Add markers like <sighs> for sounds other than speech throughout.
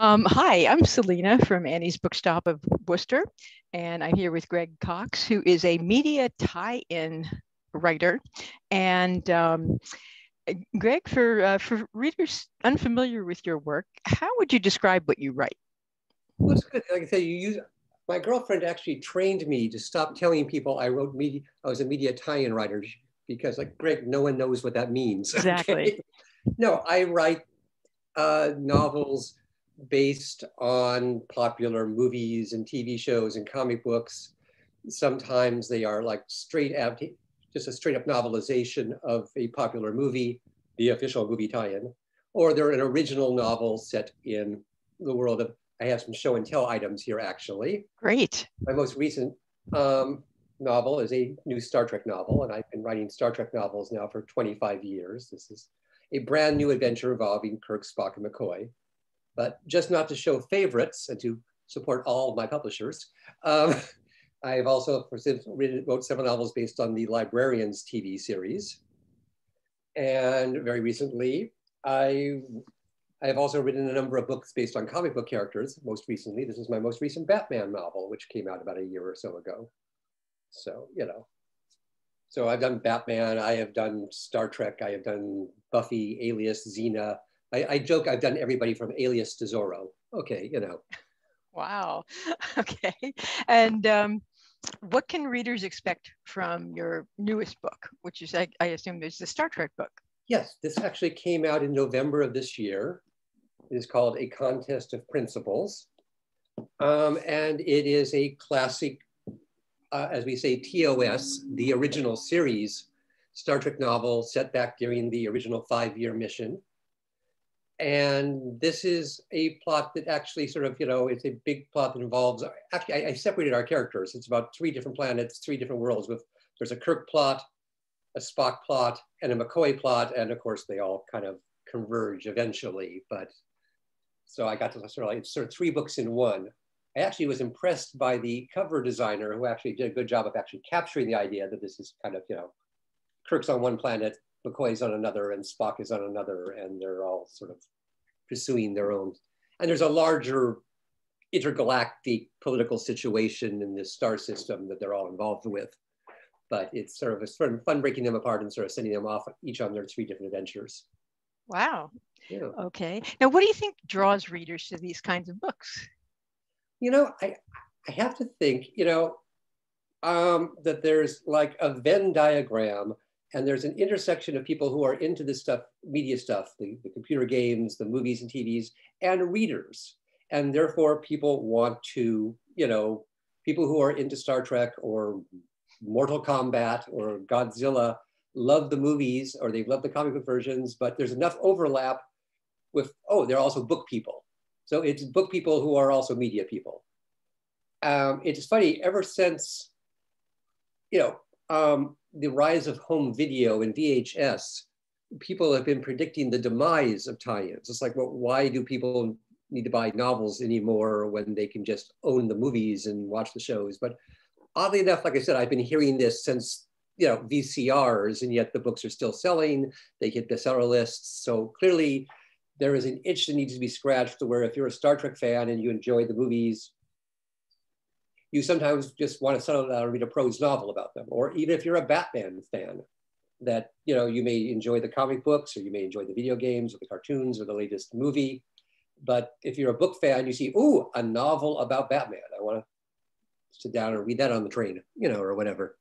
Um, hi, I'm Selena from Annie's Book Stop of Worcester, and I'm here with Greg Cox, who is a media tie-in writer. And um, Greg, for uh, for readers unfamiliar with your work, how would you describe what you write? Well, it's good. Like I said, you use my girlfriend actually trained me to stop telling people I wrote media. I was a media tie-in writer because, like Greg, no one knows what that means. <laughs> Exactly. No, I write uh, novels based on popular movies and TV shows and comic books. Sometimes they are like straight out, just a straight up novelization of a popular movie, the official movie tie-in, or they're an original novel set in the world of, I have some show and tell items here actually. Great. My most recent um, novel is a new Star Trek novel, and I've been writing Star Trek novels now for 25 years. This is a brand new adventure involving Kirk, Spock, and McCoy but just not to show favorites and to support all of my publishers. Um, <laughs> I've also written, wrote several novels based on the Librarians TV series. And very recently, I, I have also written a number of books based on comic book characters. Most recently, this is my most recent Batman novel, which came out about a year or so ago. So, you know, so I've done Batman, I have done Star Trek, I have done Buffy, Alias, Xena, I, I joke I've done everybody from Alias to Zorro. Okay, you know. Wow. <laughs> Okay. And um, what can readers expect from your newest book, which is, I, I assume, is the Star Trek book? Yes, this actually came out in November of this year. It is called A Contest of Principles. Um, and it is a classic, uh, as we say, TOS, the original series Star Trek novel set back during the original five year mission. And this is a plot that actually sort of, you know, it's a big plot that involves, actually, I, I separated our characters. It's about three different planets, three different worlds with, there's a Kirk plot, a Spock plot, and a McCoy plot. And of course, they all kind of converge eventually. But so I got to sort of like, sort of three books in one. I actually was impressed by the cover designer who actually did a good job of actually capturing the idea that this is kind of, you know, Kirk's on one planet, McCoy's on another and Spock is on another, and they're all sort of pursuing their own. And there's a larger intergalactic political situation in this star system that they're all involved with. But it's sort of a sort of fun breaking them apart and sort of sending them off each on their three different adventures. Wow. Yeah. Okay. Now, what do you think draws readers to these kinds of books? You know, I I have to think. You know, um, that there's like a Venn diagram and there's an intersection of people who are into this stuff, media stuff, the, the computer games, the movies and TVs, and readers. And therefore, people want to, you know, people who are into Star Trek or Mortal Kombat or Godzilla love the movies or they love the comic book versions, but there's enough overlap with, oh, they're also book people. So it's book people who are also media people. Um, it's funny, ever since, you know, um, the rise of home video and VHS, people have been predicting the demise of tie-ins. It's like, well, why do people need to buy novels anymore when they can just own the movies and watch the shows? But oddly enough, like I said, I've been hearing this since you know VCRs, and yet the books are still selling. They hit bestseller lists. So clearly, there is an itch that needs to be scratched to where if you're a Star Trek fan and you enjoy the movies, you sometimes just want to settle down and read a prose novel about them. Or even if you're a Batman fan, that you know you may enjoy the comic books or you may enjoy the video games or the cartoons or the latest movie. But if you're a book fan, you see, ooh, a novel about Batman. I want to sit down and read that on the train, you know, or whatever.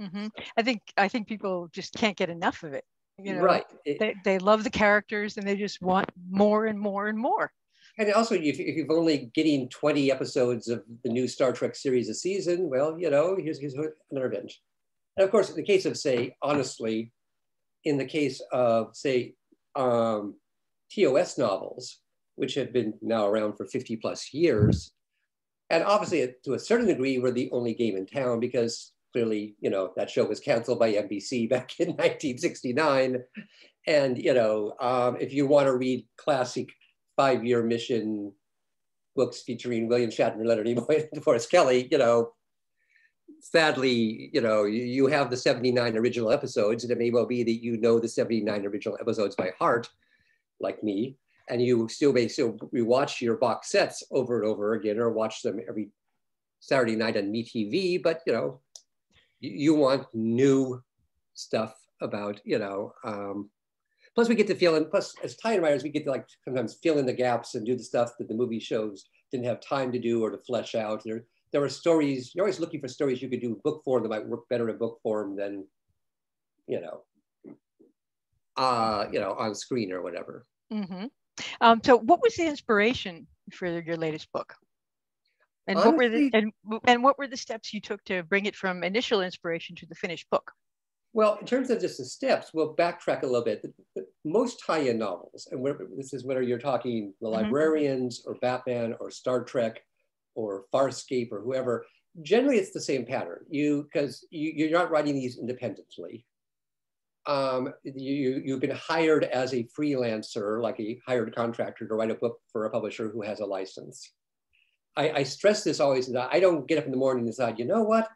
Mm-hmm. I think I think people just can't get enough of it. You know, right. they, they love the characters and they just want more and more and more. And also, if, if you're only getting 20 episodes of the new Star Trek series a season, well, you know, here's, here's another binge. And of course, in the case of, say, honestly, in the case of, say, um, TOS novels, which have been now around for 50 plus years, and obviously, to a certain degree, we're the only game in town because clearly, you know, that show was canceled by NBC <laughs> back in 1969. And, you know, um, if you want to read classic five-year mission books featuring William Shatner, Leonard Nimoy, and <laughs> DeForest Kelley, you know, sadly, you know, you have the 79 original episodes, and it may well be that you know the 79 original episodes by heart, like me. and you still may still rewatch your box sets over and over again or watch them every Saturday night on MeTV, but you know, you, you want new stuff about, you know, um, plus we get to feel in, plus as tie-in writers, we get to like sometimes fill in the gaps and do the stuff that the movie shows didn't have time to do or to flesh out. There, there are stories, you're always looking for stories you could do book form that might work better in book form than, you know, uh, you know, on screen or whatever. Mm-hmm. Um, so what was the inspiration for your latest book? And Honestly, what were the and, and what were the steps you took to bring it from initial inspiration to the finished book? Well, in terms of just the steps, we'll backtrack a little bit. The, the, most tie-in novels, and this is whether you're talking The mm-hmm. Librarians or Batman or Star Trek or Farscape or whoever, generally it's the same pattern. You because you, you're not writing these independently. Um, you, you've been hired as a freelancer, like a hired contractor to write a book for a publisher who has a license. I, I stress this always that I don't get up in the morning and decide, you know what?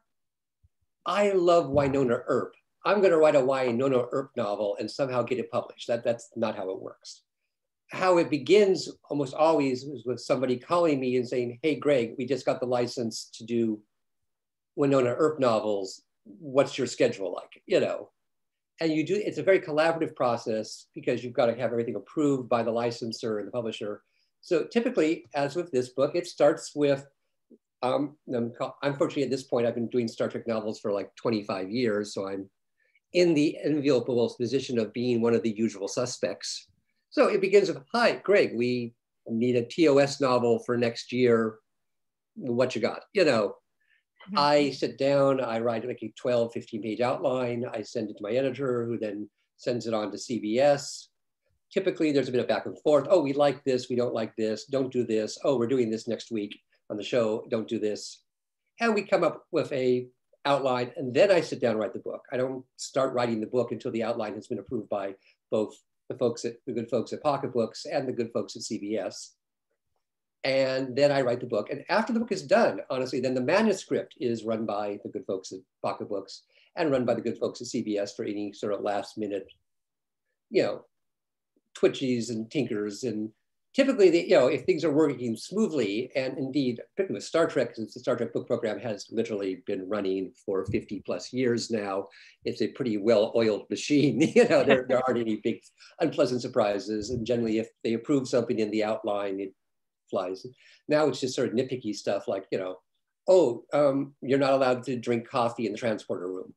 I love Wynonna Earp. I'm going to write a Wynonna Earp novel and somehow get it published. That, that's not how it works. How it begins almost always is with somebody calling me and saying, hey, Greg, we just got the license to do Wynonna Earp novels. What's your schedule like? You know, and you do, it's a very collaborative process because you've got to have everything approved by the licensor and the publisher. So typically, as with this book, it starts with, um, unfortunately at this point, I've been doing Star Trek novels for like 25 years. So I'm in the enviable position of being one of the usual suspects. So it begins with, hi, Greg, we need a TOS novel for next year. What you got? You know, mm-hmm. I sit down, I write like a 12, 15 page outline. I send it to my editor who then sends it on to CBS. Typically there's a bit of back and forth. Oh, we like this, we don't like this, don't do this. Oh, we're doing this next week on the show, don't do this. And we come up with a outline, and then I sit down and write the book. I don't start writing the book until the outline has been approved by both the folks at the good folks at Pocket Books and the good folks at CBS. And then I write the book. And after the book is done, honestly, then the manuscript is run by the good folks at Pocket Books and run by the good folks at CBS for any sort of last minute, you know, twitchies and tinkers and typically, the, you know, if things are working smoothly, and indeed, particularly with Star Trek, since the Star Trek book program has literally been running for 50 plus years now, it's a pretty well-oiled <laughs> machine. you know, there, there aren't any big unpleasant surprises. And generally, if they approve something in the outline, it flies. Now it's just sort of nitpicky stuff like, you know, oh, um, you're not allowed to drink coffee in the transporter room.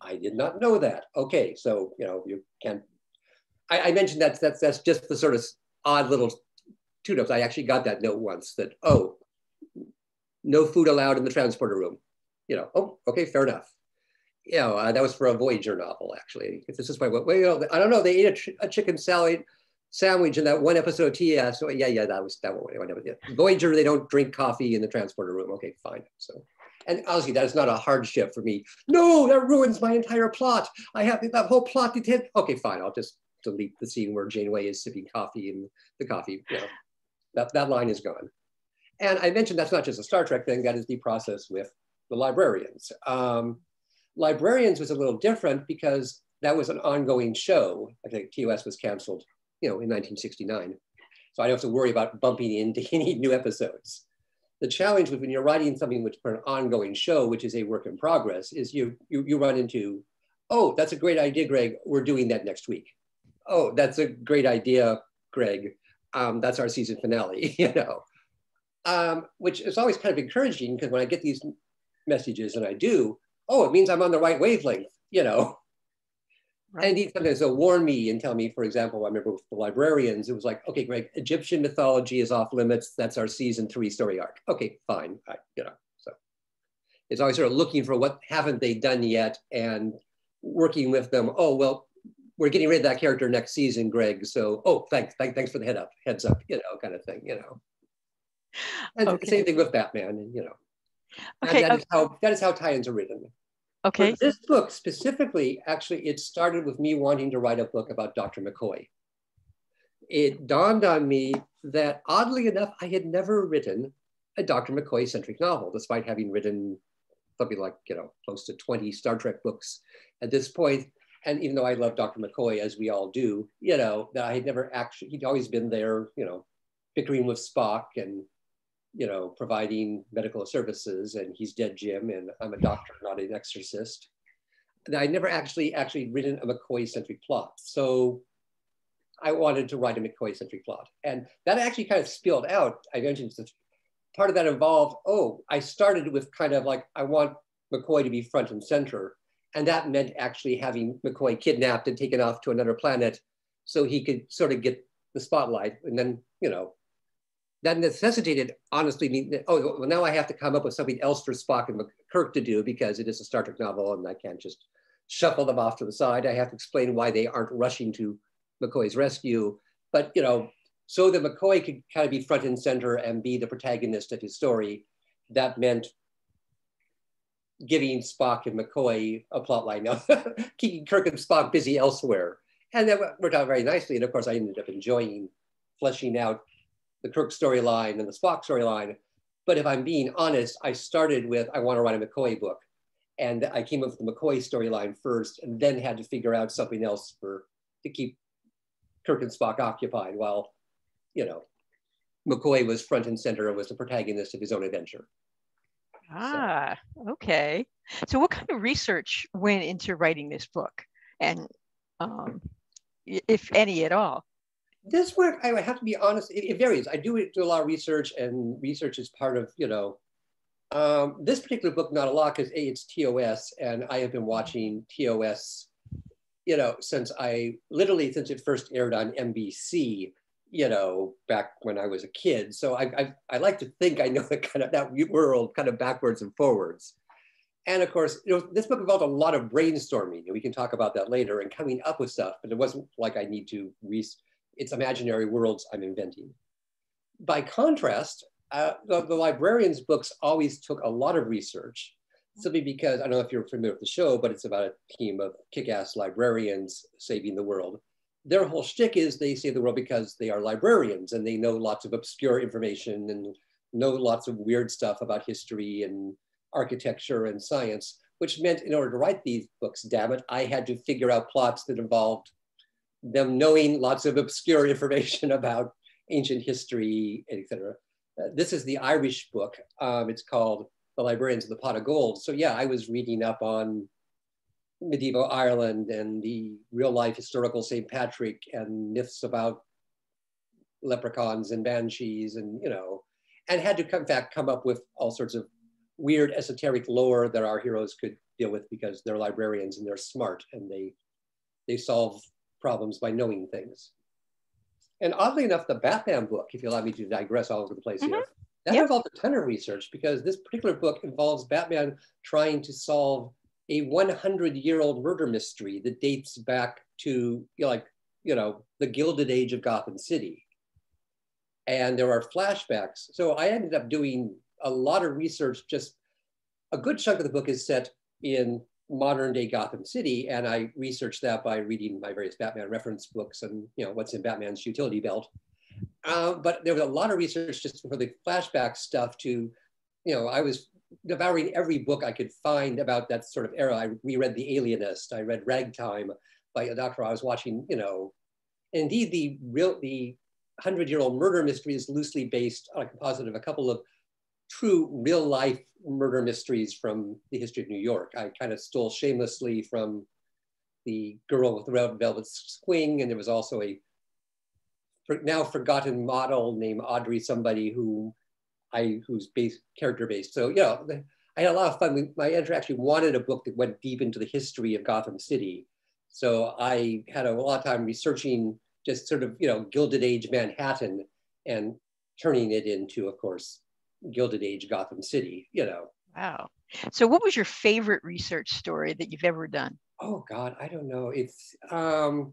I did not know that. Okay, so you know you can't. I, I mentioned that that's that's just the sort of odd little notes. I actually got that note once that, oh, no food allowed in the transporter room. You know, oh, okay, fair enough. You know, uh, that was for a Voyager novel, actually. If this is my, well, you know, I don't know, they ate a, ch a chicken salad sandwich in that one episode of TS. So yeah, yeah, that was that one. Yeah. Voyager, they don't drink coffee in the transporter room. Okay, fine. So, and honestly, that is not a hardship for me. No, that ruins my entire plot. I have that whole plot. Detail. Okay, fine. I'll just delete the scene where Janeway is sipping coffee and the coffee, you know, that, that line is gone. And I mentioned that's not just a Star Trek thing, that is the process with the librarians. Um, librarians was a little different because that was an ongoing show. I think TOS was canceled, you know, in 1969. So I don't have to worry about bumping into <laughs> any new episodes. The challenge with when you're writing something which for an ongoing show, which is a work in progress, is you, you, you run into, oh, that's a great idea, Greg. We're doing that next week oh, that's a great idea, Greg. Um, that's our season finale, <laughs> you know, um, which is always kind of encouraging because when I get these messages and I do, oh, it means I'm on the right wavelength, you know. Right. And indeed, sometimes they'll warn me and tell me, for example, I remember with the librarians, it was like, okay, Greg, Egyptian mythology is off limits. That's our season three story arc. Okay, fine, I, you know. So it's always sort of looking for what haven't they done yet and working with them. Oh, well, we're getting rid of that character next season, Greg. So, oh, thanks, thanks, thanks for the head up, heads up, you know, kind of thing, you know. And okay. same thing with Batman, and you know. Okay. And that, okay. Is how, that is how tie-ins are written. Okay. this book specifically, actually, it started with me wanting to write a book about Dr. McCoy. It dawned on me that oddly enough, I had never written a Dr. McCoy centric novel, despite having written something like, you know, close to 20 Star Trek books at this point And even though I love Dr. McCoy, as we all do, you know, that I had never actually, he'd always been there, you know, bickering with Spock and, you know, providing medical services and he's dead Jim and I'm a doctor, not an exorcist. And I never actually, actually written a McCoy-centric plot. So I wanted to write a McCoy-centric plot. And that actually kind of spilled out. I mentioned part of that involved, oh, I started with kind of like, I want McCoy to be front and center. And that meant actually having McCoy kidnapped and taken off to another planet so he could sort of get the spotlight. And then, you know, that necessitated, honestly, me, oh, well, now I have to come up with something else for Spock and Kirk to do because it is a Star Trek novel and I can't just shuffle them off to the side. I have to explain why they aren't rushing to McCoy's rescue. But, you know, so that McCoy could kind of be front and center and be the protagonist of his story, that meant giving Spock and McCoy a plot line, <laughs> keeping Kirk and Spock busy elsewhere. And that worked out very nicely. And of course, I ended up enjoying fleshing out the Kirk storyline and the Spock storyline. But if I'm being honest, I started with I want to write a McCoy book. And I came up with the McCoy storyline first and then had to figure out something else for to keep Kirk and Spock occupied while, you know, McCoy was front and center and was the protagonist of his own adventure. Ah, so. okay. So, what kind of research went into writing this book, and um, if any at all? This work, I have to be honest, it, it, varies. I do do a lot of research, and research is part of you know. Um, this particular book, not a lot, because a it's TOS, and I have been watching TOS, you know, since I literally since it first aired on NBC you know, back when I was a kid. So I, I, I, like to think I know <laughs> the kind of that world kind of backwards and forwards. And of course, you know, this book involved a lot of brainstorming, and we can talk about that later, and coming up with stuff, but it wasn't like I need to, re- it's imaginary worlds I'm inventing. By contrast, uh, the, the librarian's books always took a lot of research, simply because, I don't know if you're familiar with the show, but it's about a team of kick-ass librarians saving the world their whole shtick is they save the world because they are librarians and they know lots of obscure information and know lots of weird stuff about history and architecture and science, which meant in order to write these books, damn it, I had to figure out plots that involved them knowing lots of obscure <laughs> information about ancient history, etc. Uh, this is the Irish book. Um, it's called The Librarians of the Pot of Gold. So yeah, I was reading up on medieval Ireland and the real life historical St. Patrick and myths about leprechauns and banshees and, you know, and had to come back, come up with all sorts of weird esoteric lore that our heroes could deal with because they're librarians and they're smart and they, they solve problems by knowing things. And oddly enough, the Batman book, if you allow me to digress all over the place mm -hmm. here, that yep. involved a ton of research because this particular book involves Batman trying to solve a 100 year old murder mystery that dates back to like, you know, the Gilded Age of Gotham City. And there are flashbacks. So I ended up doing a lot of research. Just a good chunk of the book is set in modern day Gotham City. And I researched that by reading my various Batman reference books and, you know, what's in Batman's utility belt. Uh, but there was a lot of research just for the flashback stuff to, you know, I was devouring every book I could find about that sort of era. I reread The Alienist. I read Ragtime by a doctor I was watching, you know. Indeed, the real the hundred-year-old murder mystery is loosely based on a composite of a couple of true real-life murder mysteries from the history of New York. I kind of stole shamelessly from the girl with the red velvet swing, and there was also a now forgotten model named Audrey somebody who I who's based character based. So you know, I had a lot of fun. My editor actually wanted a book that went deep into the history of Gotham City. So I had a lot of time researching just sort of you know Gilded Age Manhattan and turning it into, of course, Gilded Age Gotham City. You know. Wow. So what was your favorite research story that you've ever done? Oh God, I don't know. It's um,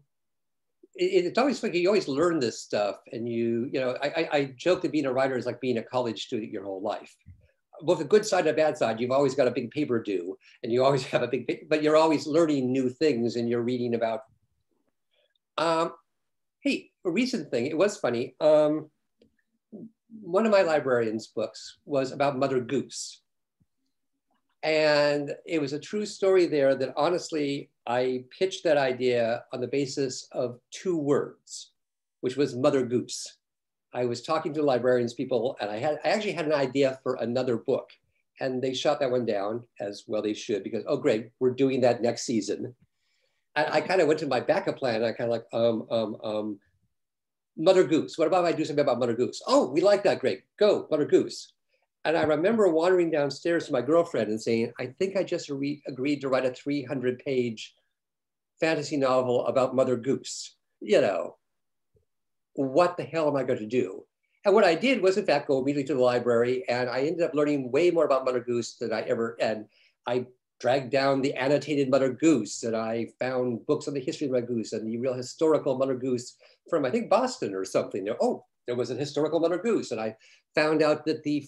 it, it's always like you always learn this stuff and you you know I, I, joke that being a writer is like being a college student your whole life. Both the good side and the bad side you've always got a big paper due and you always <laughs> have a big but you're always learning new things and you're reading about um, hey a recent thing it was funny um, one of my librarian's books was about mother goose And it was a true story there that honestly, I pitched that idea on the basis of two words, which was Mother Goose. I was talking to librarians people and I had I actually had an idea for another book and they shot that one down as well they should because oh great we're doing that next season. And I kind of went to my backup plan and I kind of like um um um Mother Goose what about if I do something about Mother Goose? Oh we like that great go Mother Goose and I remember wandering downstairs to my girlfriend and saying I think I just re- agreed to write a 300 page fantasy novel about Mother Goose you know what the hell am I going to do? And what I did was, in fact, go immediately to the library, and I ended up learning way more about Mother Goose than I ever. And I dragged down the annotated Mother Goose, and I found books on the history of Mother Goose and the real historical Mother Goose from I think Boston or something. Oh, there was an historical Mother Goose, and I found out that the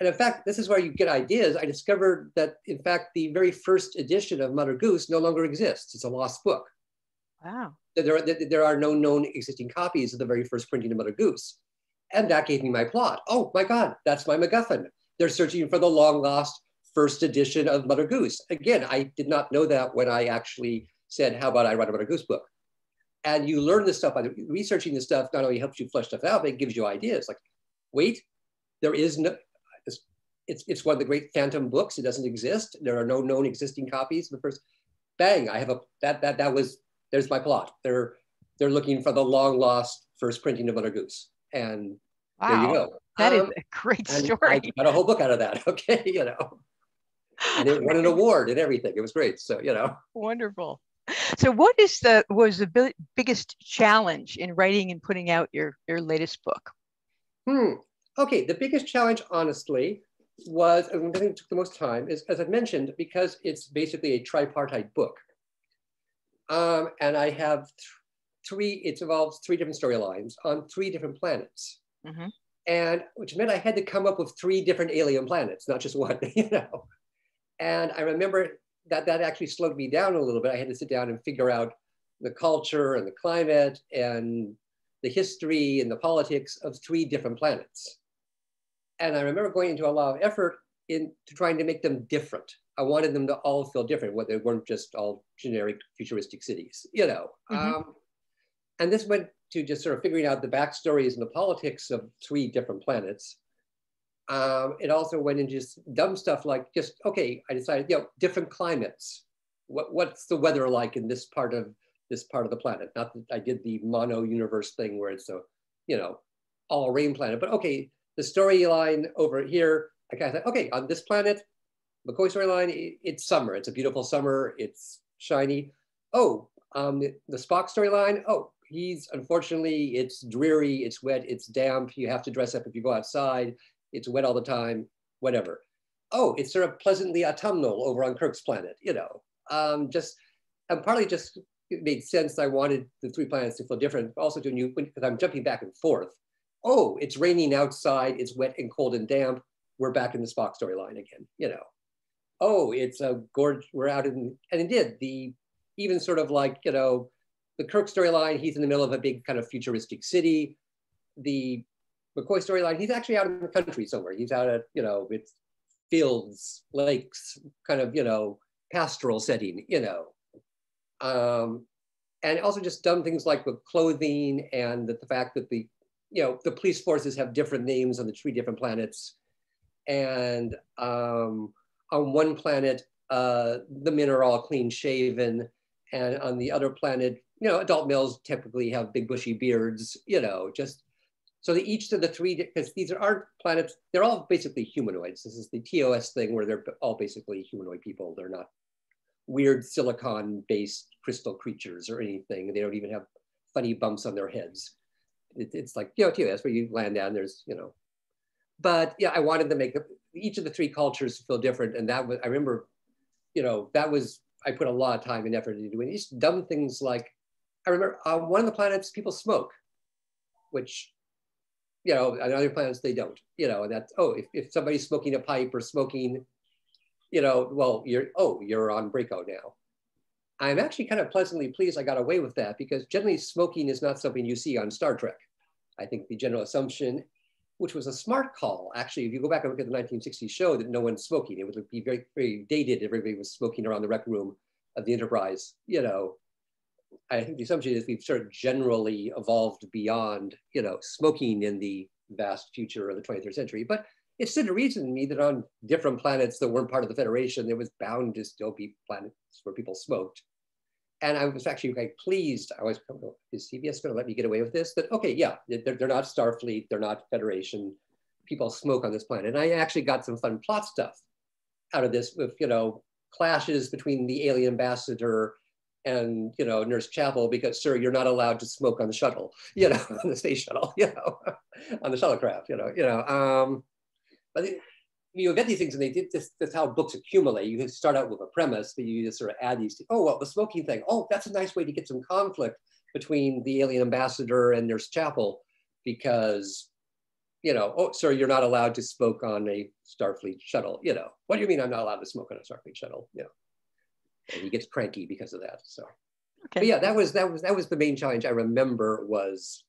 and in fact, this is where you get ideas. I discovered that, in fact, the very first edition of Mother Goose no longer exists. It's a lost book. Wow there are, there are no known existing copies of the very first printing of Mother Goose. And that gave me my plot. Oh my God, that's my MacGuffin. They're searching for the long lost first edition of Mother Goose. Again, I did not know that when I actually said, how about I write a Mother Goose book? And you learn this stuff by researching this stuff, not only helps you flesh stuff out, but it gives you ideas. Like, wait, there is no, it's, it's one of the great phantom books. It doesn't exist. There are no known existing copies the first, bang, I have a, that, that, that was there's my plot. They're they're looking for the long lost first printing of Mother Goose, and wow. there you go. That um, is a great story. I got a whole book out of that. <laughs> Okay, you know, and it won an <laughs> award and everything. It was great. So you know, wonderful. So, what is the was the biggest challenge in writing and putting out your your latest book? Hmm. Okay, the biggest challenge, honestly, was and I think it took the most time is, as I mentioned, because it's basically a tripartite book. Um, and I have th three, it involves three different storylines on three different planets. Mm-hmm. And which meant I had to come up with three different alien planets, not just one, <laughs> you know. And I remember that that actually slowed me down a little bit. I had to sit down and figure out the culture and the climate and the history and the politics of three different planets. And I remember going into a lot of effort into trying to make them different. I wanted them to all feel different, where they weren't just all generic futuristic cities, you know. Mm-hmm. Um, and this went to just sort of figuring out the backstories and the politics of three different planets. Um, it also went into just dumb stuff like just, okay, I decided, you know, different climates. What, what's the weather like in this part of this part of the planet? Not that I did the mono universe thing where it's a, you know, all rain planet, but okay, the storyline over here, I kind of thought, okay, on this planet, McCoy storyline, it's summer. It's a beautiful summer. It's shiny. Oh, um, the, the Spock storyline. Oh, he's unfortunately, it's dreary, it's wet, it's damp. You have to dress up if you go outside. It's wet all the time, whatever. Oh, it's sort of pleasantly autumnal over on Kirk's planet, you know. Um, just, and partly just it made sense. I wanted the three planets to feel different, also to new, because I'm jumping back and forth. Oh, it's raining outside, it's wet and cold and damp. We're back in the Spock storyline again, you know oh, it's a gorge. We're out in, and it did the even sort of like you know the Kirk storyline. He's in the middle of a big kind of futuristic city. The McCoy storyline. He's actually out in the country somewhere. He's out at you know it's fields, lakes, kind of you know pastoral setting. You know. Um, and also just dumb things like with clothing and the, the fact that the you know the police forces have different names on the three different planets and um, on one planet, uh, the men are all clean shaven, and on the other planet, you know, adult males typically have big bushy beards, you know, just so the, each of the three, because these aren't planets, they're all basically humanoids. This is the TOS thing where they're all basically humanoid people. They're not weird silicon based crystal creatures or anything. They don't even have funny bumps on their heads. It, it's like, you know, TOS where you land down, there's, you know, but yeah, I wanted to make each of the three cultures feel different. And that was, I remember, you know, that was, I put a lot of time and effort into doing these dumb things like, I remember on one of the planets, people smoke, which, you know, on other planets, they don't, you know, and that's, oh, if, if somebody's smoking a pipe or smoking, you know, well, you're, oh, you're on Braco now. I'm actually kind of pleasantly pleased I got away with that because generally smoking is not something you see on Star Trek. I think the general assumption which was a smart call. Actually, if you go back and look at the 1960s show that no one's smoking, it would be very, very dated. Everybody was smoking around the rec room of the Enterprise, you know. I think the assumption is we've sort of generally evolved beyond, you know, smoking in the vast future of the 23rd century. But it stood to reason to me that on different planets that weren't part of the Federation, there was bound to still be planets where people smoked. And I was actually quite pleased. I was, is CBS going to let me get away with this? That, okay, yeah, they're, they're not Starfleet, they're not Federation. People smoke on this planet. And I actually got some fun plot stuff out of this with, you know, clashes between the alien ambassador and you know nurse chapel because sir you're not allowed to smoke on the shuttle <laughs> you know on the space shuttle <laughs> you know <laughs> on the shuttlecraft you know you know um but it, you get these things and they did this that's how books accumulate. You start out with a premise but you just sort of add these to, oh well the smoking thing. Oh that's a nice way to get some conflict between the alien ambassador and nurse chapel because you know oh sir you're not allowed to smoke on a starfleet shuttle you know. What do you mean i'm not allowed to smoke on a starfleet shuttle? You know. And he gets cranky because of that. So, okay. but yeah, that was that was that was the main challenge I remember was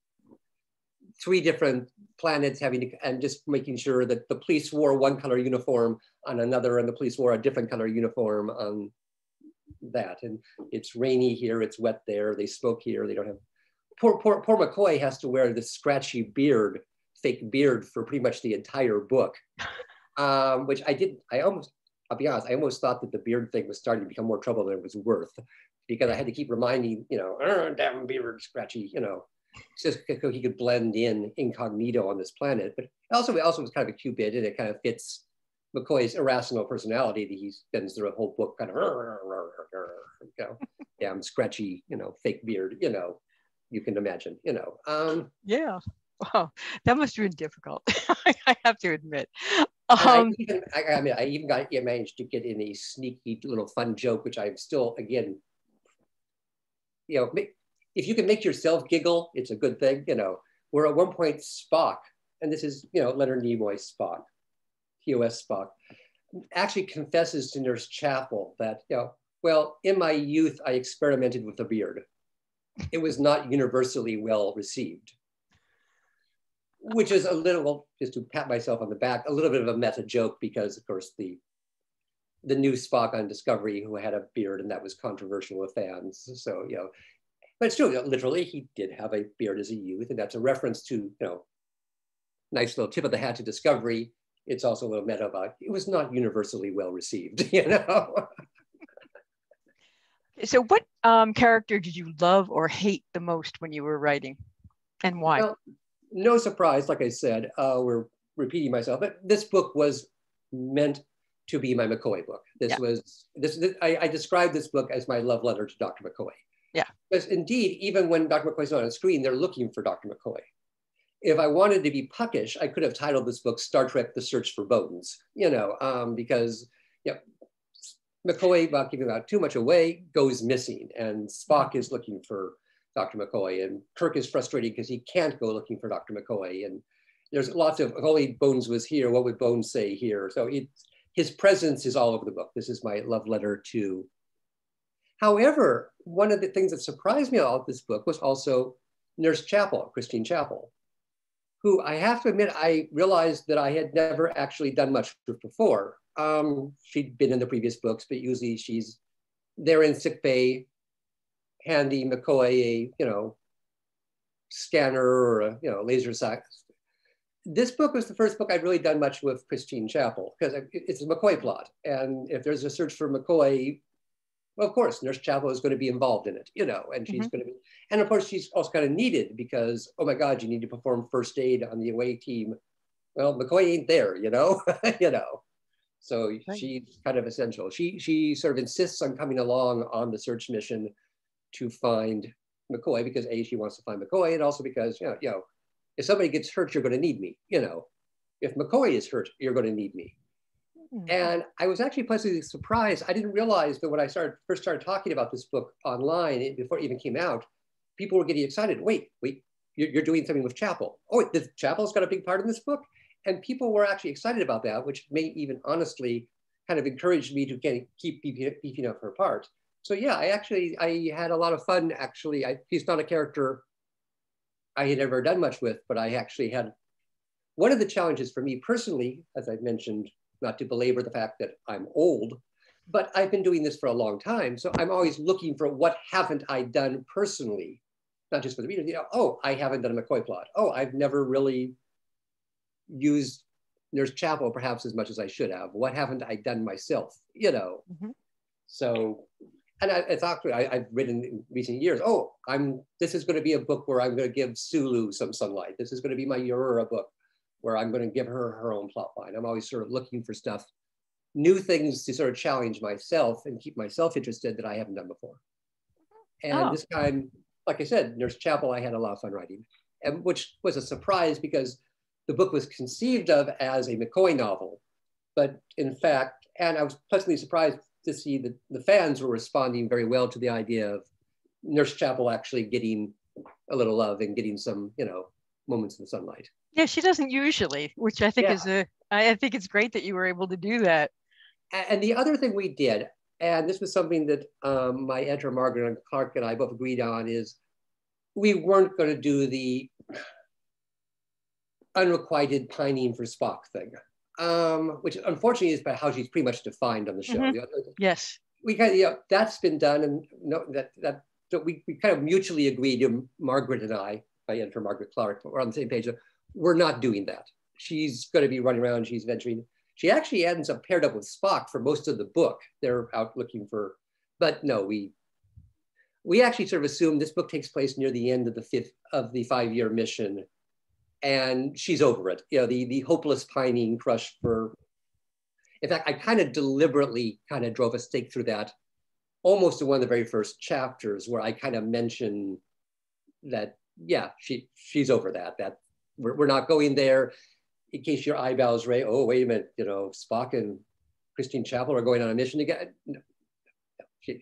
three different planets having to, and just making sure that the police wore one color uniform on another, and the police wore a different color uniform on that. And it's rainy here, it's wet there. They smoke here. They don't have. Poor poor poor McCoy has to wear this scratchy beard, fake beard for pretty much the entire book. <laughs> Um, which I did. I almost I'll be honest, I almost thought that the beard thing was starting to become more trouble than it was worth because I had to keep reminding, you know, damn beard, scratchy, you know, just so he could blend in incognito on this planet. But also, it also was kind of a cute bit and it kind of fits McCoy's irrational personality that he spends the whole book kind of, you know, damn scratchy, you know, fake beard, you know, you can imagine, you know. Um, yeah. Wow, that must have been difficult. <laughs> I have to admit. Um, I, even, I, I, mean, I even got I managed to get in a sneaky little fun joke, which I'm still again, you know, make, if you can make yourself giggle, it's a good thing. You know, where at one point Spock, and this is you know Leonard Nimoy Spock, TOS Spock, actually confesses to Nurse Chapel that you know, well, in my youth I experimented with a beard. It was not universally well received which is a little, just to pat myself on the back, a little bit of a meta joke because, of course, the the new Spock on Discovery who had a beard and that was controversial with fans. So, you know, but still, literally, he did have a beard as a youth, and that's a reference to, you know, nice little tip of the hat to Discovery. It's also a little meta about it was not universally well received, <laughs> you know. so, what um, character did you love or hate the most when you were writing, and why? Well, no surprise, like I said, uh, we're repeating myself, but this book was meant to be my McCoy book. This yeah. was this, this I, I, described this book as my love letter to Dr. McCoy. Yeah. Because indeed, even when Dr. McCoy's not on screen, they're looking for Dr. McCoy. If I wanted to be puckish, I could have titled this book Star Trek: The Search for Bones. You know, um, because you know, McCoy, without giving out too much away, goes missing, and Spock is looking for Dr. McCoy. And Kirk is frustrated because he can't go looking for Dr. McCoy. And there's lots of, if only Bones was here, what would Bones say here? So it, his presence is all over the book. This is my love letter to. However, one of the things that surprised me about this book was also Nurse Chapel, Christine Chapel, who I have to admit, I realized that I had never actually done much with before. Um, she'd been in the previous books, but usually she's there in sick bay handy McCoy a, you know, scanner or a, you know, laser sight. This book was the first book I'd really done much with Christine Chapel because it's a McCoy plot. And if there's a search for McCoy, well, of course, Nurse Chapel is going to be involved in it, you know, and she's mm-hmm. going to be, and of course, she's also kind of needed because, oh my God, you need to perform first aid on the away team. Well, McCoy ain't there, you know, <laughs> you know. So right. she's kind of essential. She she sort of insists on coming along on the search mission to find McCoy because A, she wants to find McCoy, and also because, you know, you know if somebody gets hurt, you're going to need me. You know, if McCoy is hurt, you're going to need me. And I was actually pleasantly surprised. I didn't realize that when I started first started talking about this book online before it even came out, people were getting excited. Wait, wait, you're, you're doing something with Chapel. Oh, the Chapel's got a big part in this book, and people were actually excited about that, which may even honestly kind of encourage me to keep beefing up her part so yeah, I actually I had a lot of fun. Actually, I, he's not a character I had ever done much with, but I actually had one of the challenges for me personally, as I mentioned, not to belabor the fact that I'm old, but I've been doing this for a long time. So I'm always looking for what haven't I done personally, not just for the reader. You know, oh, I haven't done a McCoy plot. Oh, I've never really used Nurse Chapel perhaps as much as I should have. What haven't I done myself? You know. Mm-hmm. So, and I, it's actually I, have written in recent years. Oh, I'm. This is going to be a book where I'm going to give Sulu some sunlight. This is going to be my Uhura book, where I'm going to give her her own plot line. I'm always sort of looking for stuff, new things to sort of challenge myself and keep myself interested that I haven't done before. And oh. this time, like I said, Nurse Chapel, I had a lot of fun writing, and which was a surprise because the book was conceived of as a McCoy novel, but in fact, and I was pleasantly surprised to see that the fans were responding very well to the idea of Nurse Chapel actually getting a little love and getting some, you know, moments in the sunlight. Yeah, she doesn't usually, which I think yeah. is a. I think it's great that you were able to do that. And the other thing we did, and this was something that um, my editor Margaret and Clark and I both agreed on, is we weren't going to do the unrequited pining for Spock thing, um, which unfortunately is by how she's pretty much defined on the show. Mm-hmm. Yes. We kind of, you know, that's been done and no, that, that, so we, we kind of mutually agreed, Margaret and I, I enter Margaret Clark, we're on the same page. We're not doing that. She's going to be running around, she's venturing. She actually ends up paired up with Spock for most of the book. They're out looking for, but no, we we actually sort of assume this book takes place near the end of the fifth of the five-year mission and she's over it. You know, the, the hopeless pining crush for, in fact, I kind of deliberately kind of drove a stake through that almost in one of the very first chapters where I kind of mention that, yeah, she she's over that, that we're, we're not going there. In case your eyebrows raise, oh, wait a minute, you know, Spock and Christine Chapel are going on a mission again. No, no, she,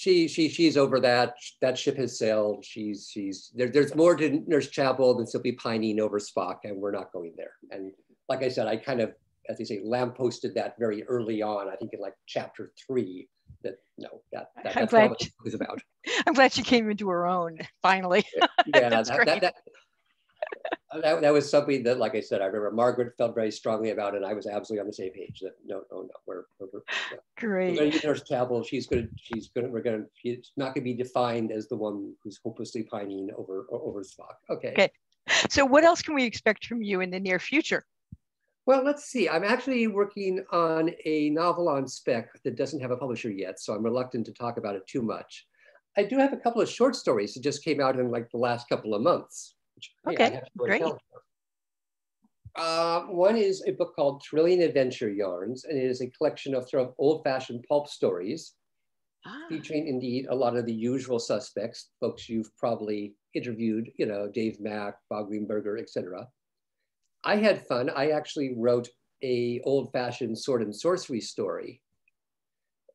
she she she's over that. That ship has sailed. She's she's there, there's more to Nurse Chapel than simply pining over Spock, and we're not going there. And like I said, I kind of, as they say, lampposted that very early on. I think in like chapter three. That no, that, that that's what it was about. <laughs> I'm glad she came into her own finally. yeah, <laughs> that, that, that, <laughs> that, that was something that, like I said, I remember Margaret felt very strongly about, and I was absolutely on the same page. That no, no, no, we're, we're, yeah. <laughs> great. We're going to use Nurse Chapel. She's going to, she's going to, we're going to, she's not going to be defined as the one who's hopelessly pining over over Spock. Okay. Okay. So, what else can we expect from you in the near future? Well, let's see. I'm actually working on a novel on spec that doesn't have a publisher yet, so I'm reluctant to talk about it too much. I do have a couple of short stories that just came out in like the last couple of months. Which, okay, great. Uh, one is a book called Thrilling Adventure Yarns, and it is a collection of sort of old-fashioned pulp stories, ah. featuring indeed a lot of the usual suspects, folks you've probably interviewed, you know, Dave Mack, Bob Greenberger, etc. I had fun. I actually wrote a old-fashioned sword and sorcery story,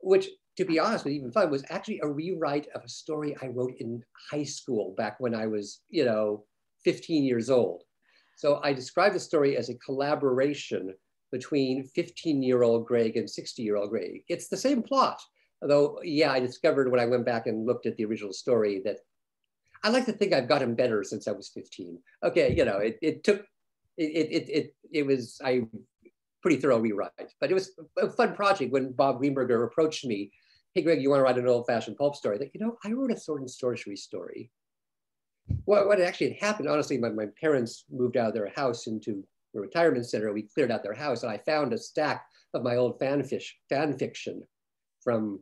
which, to be honest, was even fun. Was actually a rewrite of a story I wrote in high school back when I was, you know, 15 years old. So I describe the story as a collaboration between 15 year old Greg and 60 year old Greg. It's the same plot. Although, yeah, I discovered when I went back and looked at the original story that I like to think I've gotten better since I was 15. Okay, you know, it, it took, it, it, it, it was, I pretty thorough rewrite, but it was a fun project when Bob Greenberger approached me. Hey, Greg, you want to write an old fashioned pulp story? Like, you know, I wrote a sword and sorcery story what, what actually had happened, honestly, my, my parents moved out of their house into a retirement center. We cleared out their house and I found a stack of my old fan, fish, fan fiction from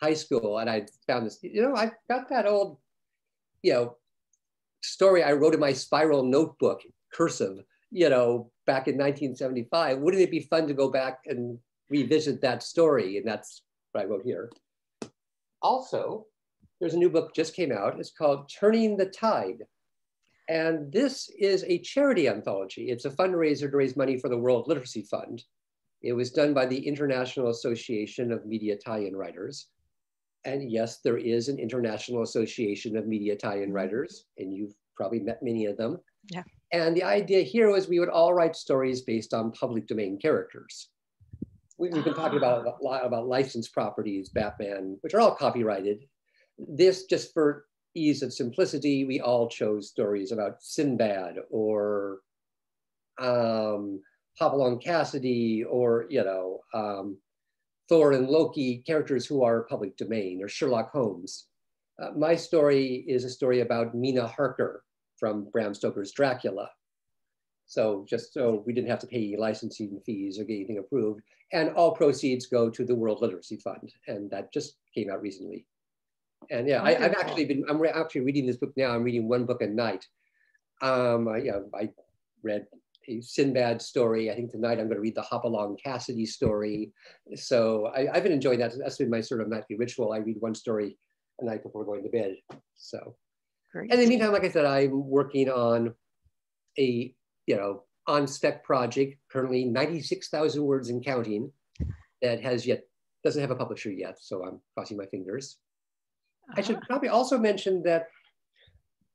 high school. And I found this, you know, I've got that old, you know, story I wrote in my spiral notebook, cursive, you know, back in 1975. Wouldn't it be fun to go back and revisit that story? And that's what I wrote here. Also, there's a new book just came out. It's called Turning the Tide. And this is a charity anthology. It's a fundraiser to raise money for the World Literacy Fund. It was done by the International Association of Media Tie-in Writers. And yes, there is an International Association of Media Tie-in Writers, and you've probably met many of them. Yeah. And the idea here was we would all write stories based on public domain characters. We, have been talking about a about licensed properties, Batman, which are all copyrighted, this just for ease of simplicity, we all chose stories about Sinbad or um, Hopalong Cassidy or, you know, um, Thor and Loki, characters who are public domain, or Sherlock Holmes. Uh, my story is a story about Mina Harker from Bram Stoker's Dracula. So just so we didn't have to pay licensing fees or get anything approved. And all proceeds go to the World Literacy Fund. And that just came out recently. And yeah, I, have actually been, I'm actually reading this book now. I'm reading one book a night. Um, I, yeah, I read a Sinbad story. I think tonight I'm going to read the Hopalong Cassidy story. So I, have been enjoying that. That's been my sort of nightly ritual. I read one story a night before going to bed. So, Great. and in the meantime, like I said, I'm working on a, you know, on spec project, currently 96,000 words and counting that has yet, doesn't have a publisher yet. So I'm crossing my fingers. I should uh-huh. probably also mention that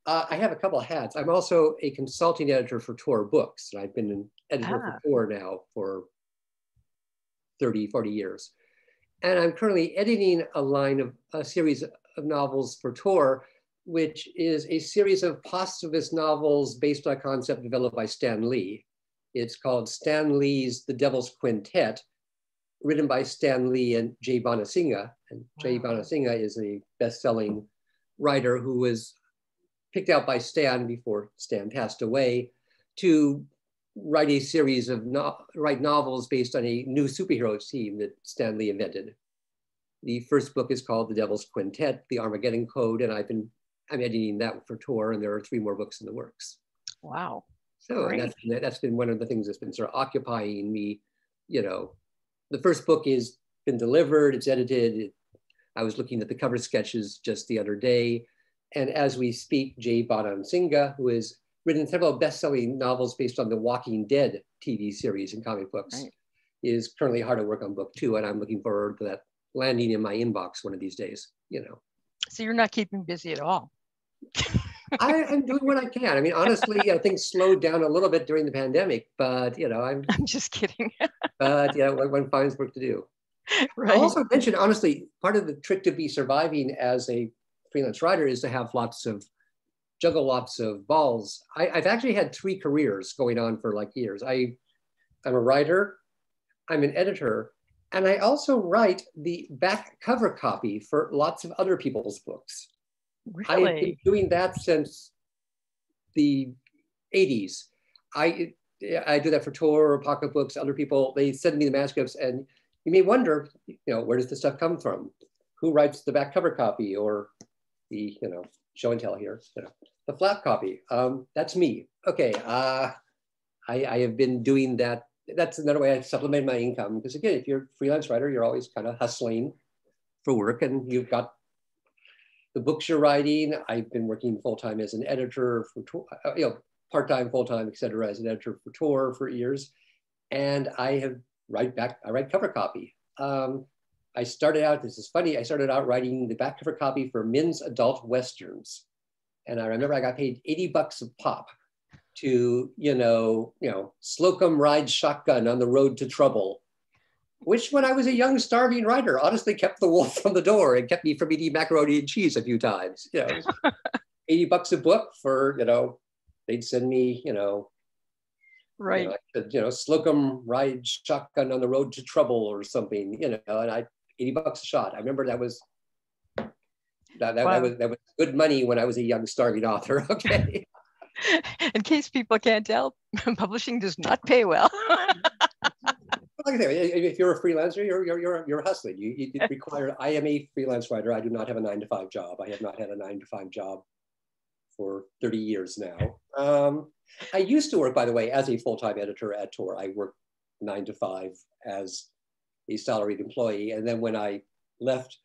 uh, I have a couple of hats. I'm also a consulting editor for Tor Books. And I've been an editor ah. for Tor now for 30, 40 years. And I'm currently editing a line of a series of novels for Tor, which is a series of positivist novels based on a concept developed by Stan Lee. It's called Stan Lee's The Devil's Quintet, written by Stan Lee and Jay Bonansinga. And Jay wow. Bonansinga is a best-selling writer who was picked out by Stan before Stan passed away to write a series of no write novels based on a new superhero team that Stan Lee invented. The first book is called The Devil's Quintet, The Armageddon Code, and I've been I'm editing that for Tor, and there are three more books in the works. Wow. So that's been, that's been one of the things that's been sort of occupying me. You know, the first book is been delivered, it's edited. I was looking at the cover sketches just the other day. And as we speak, Jay Bonansinga, who has written several best-selling novels based on the Walking Dead TV series and comic books, right. is currently hard at work on book two. And I'm looking forward to that landing in my inbox one of these days, you know. So you're not keeping busy at all. <laughs> I, am doing what I can. I mean, honestly, know, things slowed down a little bit during the pandemic, but you know, I'm. I'm <laughs> just kidding. <laughs> but yeah, one finds work to do. <laughs> Right. I also mentioned, honestly, part of the trick to be surviving as a freelance writer is to have lots of juggle lots of balls. I, have actually had three careers going on for like years. I, I'm a writer, I'm an editor, and I also write the back cover copy for lots of other people's books. Really? I've been doing that since the 80s. I, I do that for Tor, Pocket Books, other people, they send me the manuscripts and you may wonder, you know, where does the stuff come from? Who writes the back cover copy or the, you know, show and tell here, you know, the flap copy. Um, that's me. Okay, uh, I, I have been doing that. That's another way I supplement my income because again, if you're a freelance writer, you're always kind of hustling for work and you've got the books you're writing. I've been working full-time as an editor for, uh, you know, part-time, full-time, et cetera, as an editor for Tor for years. And I have write back, I write cover copy. Um, I started out, this is funny, I started out writing the back cover copy for men's adult westerns. And I remember I got paid 80 bucks a pop to, you know, you know, Slocum rides shotgun on the road to trouble, which when I was a young starving writer, honestly kept the wolf <laughs> from the door and kept me from eating macaroni and cheese a few times. You know, <laughs> 80 bucks a book for, you know, they'd send me, you know, right, you know, you know Slocum rides shotgun on the road to trouble or something, you know, and I 80 bucks a shot. I remember that was that, that, wow. that, was that was good money when I was a young starving author. <laughs> Okay. In case people can't tell, <laughs> publishing does not pay well. <laughs> like I if you're a freelancer, you're you're you're, you're hustling. You, you require. I am a freelance writer. I do not have a nine to five job. I have not had a nine to five job for 30 years now. Um, I used to work, by the way, as a full time editor at Tor. I worked nine to five as a salaried employee. And then when I left,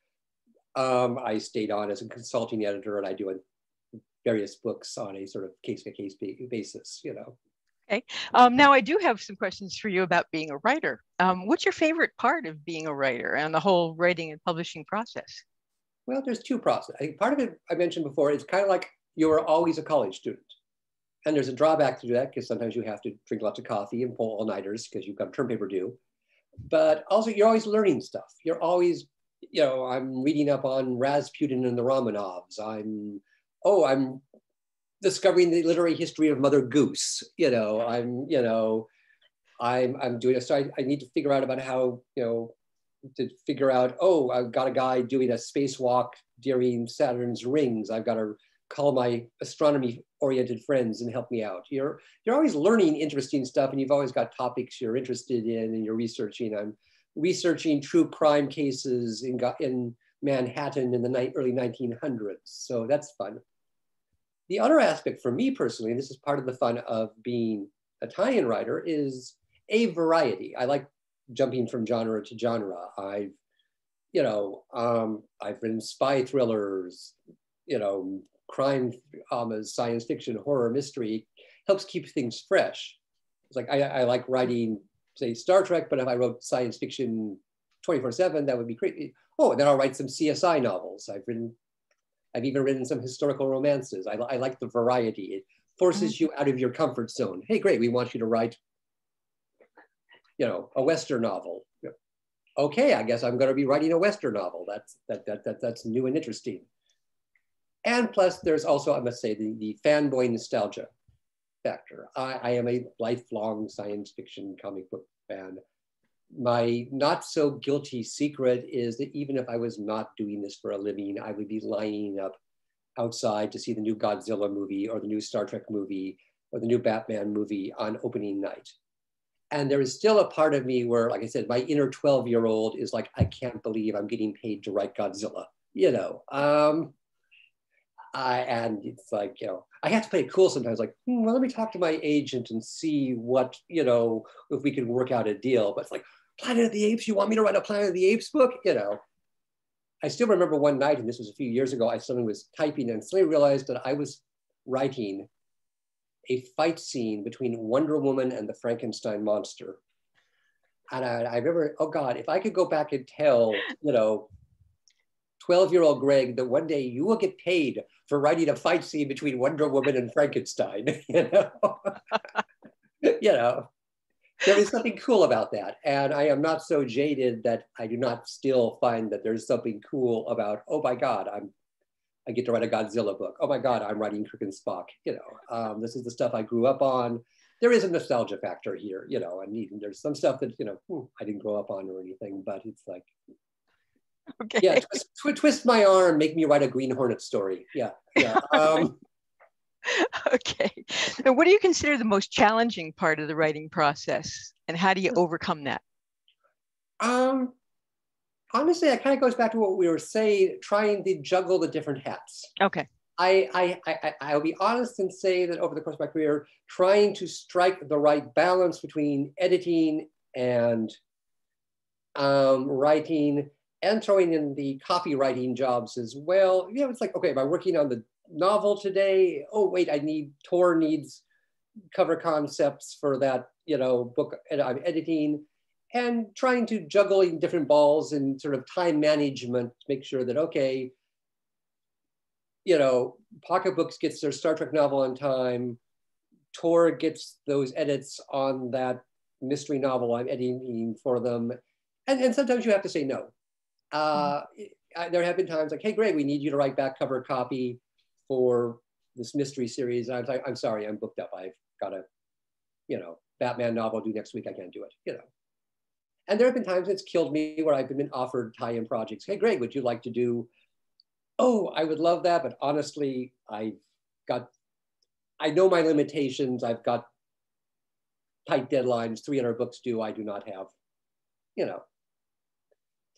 um, I stayed on as a consulting editor and I do various books on a sort of case by case basis, you know. Okay. Um, now I do have some questions for you about being a writer. Um, what's your favorite part of being a writer and the whole writing and publishing process? Well, there's two processes. I think part of it I mentioned before is kind of like you are always a college student. And there's a drawback to that because sometimes you have to drink lots of coffee and pull all-nighters because you've got term paper due but also you're always learning stuff. You're always, you know, I'm reading up on Rasputin and the Romanovs. I'm, oh, I'm discovering the literary history of Mother Goose. You know, I'm, you know, I'm, I'm doing a, so I, I need to figure out about how, you know, to figure out, oh, I've got a guy doing a spacewalk during Saturn's rings. I've got to call my astronomy oriented friends and help me out. You're, you're always learning interesting stuff and you've always got topics you're interested in and you're researching. I'm researching true crime cases in, in Manhattan in the early 1900s. So that's fun. The other aspect for me personally, and this is part of the fun of being a tie-in writer, is a variety. I like jumping from genre to genre. I've, you know, um, I've written spy thrillers, you know, crime dramas, science fiction, horror, mystery. Helps keep things fresh. It's like I, I like writing, say, Star Trek, but if I wrote science fiction 24/7, that would be great. Oh, then I'll write some CSI novels. I've written, I've even written some historical romances. I, I like the variety. It forces mm-hmm. you out of your comfort zone. Hey, great, we want you to write you know, a Western novel. Okay, I guess I'm going to be writing a Western novel. That's that, that, that that's new and interesting. And plus, there's also, I must say, the, the fanboy nostalgia factor. I, I am a lifelong science fiction comic book fan. My not so guilty secret is that even if I was not doing this for a living, I would be lining up outside to see the new Godzilla movie or the new Star Trek movie or the new Batman movie on opening night and there is still a part of me where, like I said, my inner 12 year old is like, I can't believe I'm getting paid to write Godzilla, you know. Um, I, and it's like, you know, I have to play it cool sometimes, like, hmm, well, let me talk to my agent and see what, you know, if we can work out a deal. But it's like, Planet of the Apes, you want me to write a Planet of the Apes book? You know. I still remember one night, and this was a few years ago, I suddenly was typing and suddenly realized that I was writing a fight scene between Wonder Woman and the Frankenstein monster. And I, I remember, oh God, if I could go back and tell, you know, 12 year old Greg that one day you will get paid for writing a fight scene between Wonder Woman and Frankenstein, <laughs> you know? <laughs> you know, there is something cool about that. And I am not so jaded that I do not still find that there's something cool about, oh my God, I'm I get to write a Godzilla book. Oh my God, I'm writing Kirk and Spock. You know, um, this is the stuff I grew up on. There is a nostalgia factor here, you know, and even there's some stuff that, you know, I didn't grow up on or anything, but it's like, <laughs> okay. yeah, twist, tw twist my arm, make me write a Green Hornet story. Yeah, yeah. <laughs> Um, okay. And what do you consider the most challenging part of the writing process and how do you overcome that? Um, honestly, that kind of goes back to what we were saying, trying to juggle the different hats. Okay. I, I, I, I'll be honest and say that over the course of my career, trying to strike the right balance between editing and um, writing and throwing in the copywriting jobs as well. You know, it's like, okay, am I working on the novel today? Oh, wait, I need, Tor needs cover concepts for that, you know, book I'm editing and trying to juggling different balls and sort of time management to make sure that okay you know Pocket Books gets their star trek novel on time tor gets those edits on that mystery novel i'm editing for them and, and sometimes you have to say no uh, mm-hmm. there have been times like hey greg we need you to write back cover copy for this mystery series i'm like i'm sorry i'm booked up i've got a you know batman novel due next week i can't do it you know and there have been times it's killed me where I've been offered tie-in projects. Hey, Greg, would you like to do? Oh, I would love that, but honestly, I've got, I know my limitations. I've got tight deadlines, 300 books due. I do not have, you know,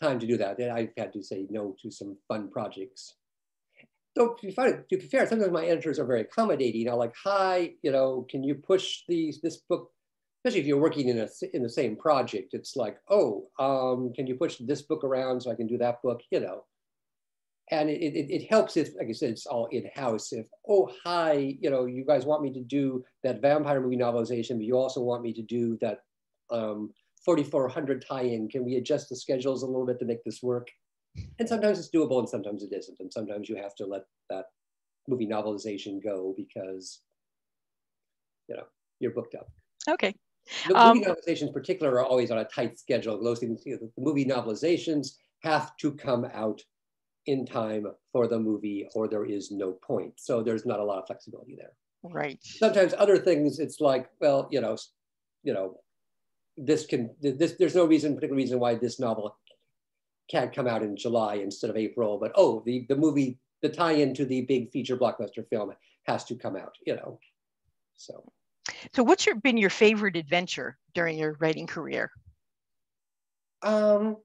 time to do that. I've had to say no to some fun projects. So to be, fair, to be fair, sometimes my editors are very accommodating. I'm like, hi, you know, can you push these this book especially if you're working in a in the same project, it's like, oh, um, can you push this book around so I can do that book, you know? And it, it, it helps if, like I said, it's all in-house. If, oh, hi, you know, you guys want me to do that vampire movie novelization, but you also want me to do that um, 4400 tie-in. Can we adjust the schedules a little bit to make this work? And sometimes it's doable and sometimes it isn't. And sometimes you have to let that movie novelization go because, you know, you're booked up. Okay. The um, movie novelizations in particular are always on a tight schedule. Those things, you know, the movie novelizations have to come out in time for the movie or there is no point. So there's not a lot of flexibility there. Right. Sometimes other things, it's like, well, you know, you know, this can this there's no reason, particular reason why this novel can't come out in July instead of April, but oh, the, the movie, the tie-in to the big feature blockbuster film has to come out, you know. So so what's your been your favorite adventure during your writing career? Um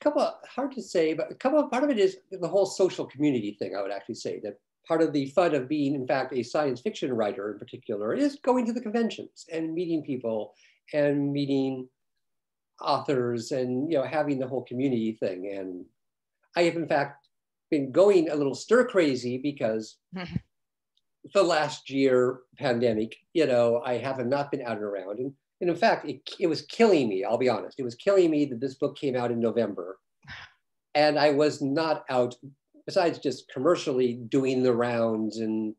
a couple of, hard to say, but a couple of, part of it is the whole social community thing, I would actually say that part of the fun of being, in fact, a science fiction writer in particular is going to the conventions and meeting people and meeting authors and you know having the whole community thing. And I have, in fact, been going a little stir crazy because <laughs> the last year pandemic, you know, I have not been out and around. And, and in fact, it, it was killing me, I'll be honest. It was killing me that this book came out in November. <sighs> And I was not out besides just commercially doing the rounds and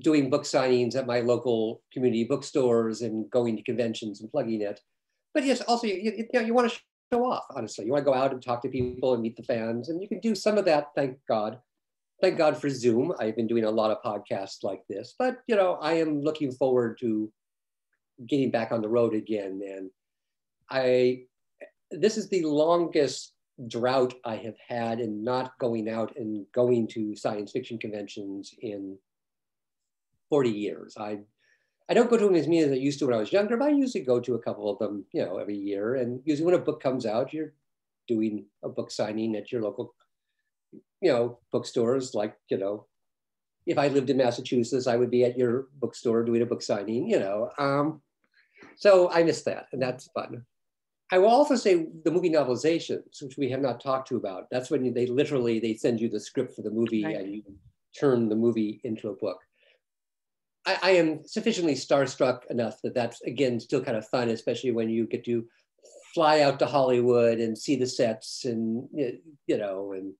doing book signings at my local community bookstores and going to conventions and plugging it. But yes, also, you, you, know, you want to show off, honestly. You want to go out and talk to people and meet the fans. And you can do some of that, thank God. Thank God for Zoom. I've been doing a lot of podcasts like this. But, you know, I am looking forward to getting back on the road again. And I, this is the longest drought I have had in not going out and going to science fiction conventions in 40 years. I I don't go to them as many as I used to when I was younger, but I usually go to a couple of them, you know, every year. And usually when a book comes out, you're doing a book signing at your local, you know, bookstores. Like, you know, if I lived in Massachusetts, I would be at your bookstore doing a book signing, you know. Um, so I miss that, and that's fun. I will also say the movie novelizations, which we have not talked to about. That's when they literally they send you the script for the movie right. and you turn the movie into a book. I, I, am sufficiently starstruck enough that that's again still kind of fun, especially when you get to fly out to Hollywood and see the sets and you know and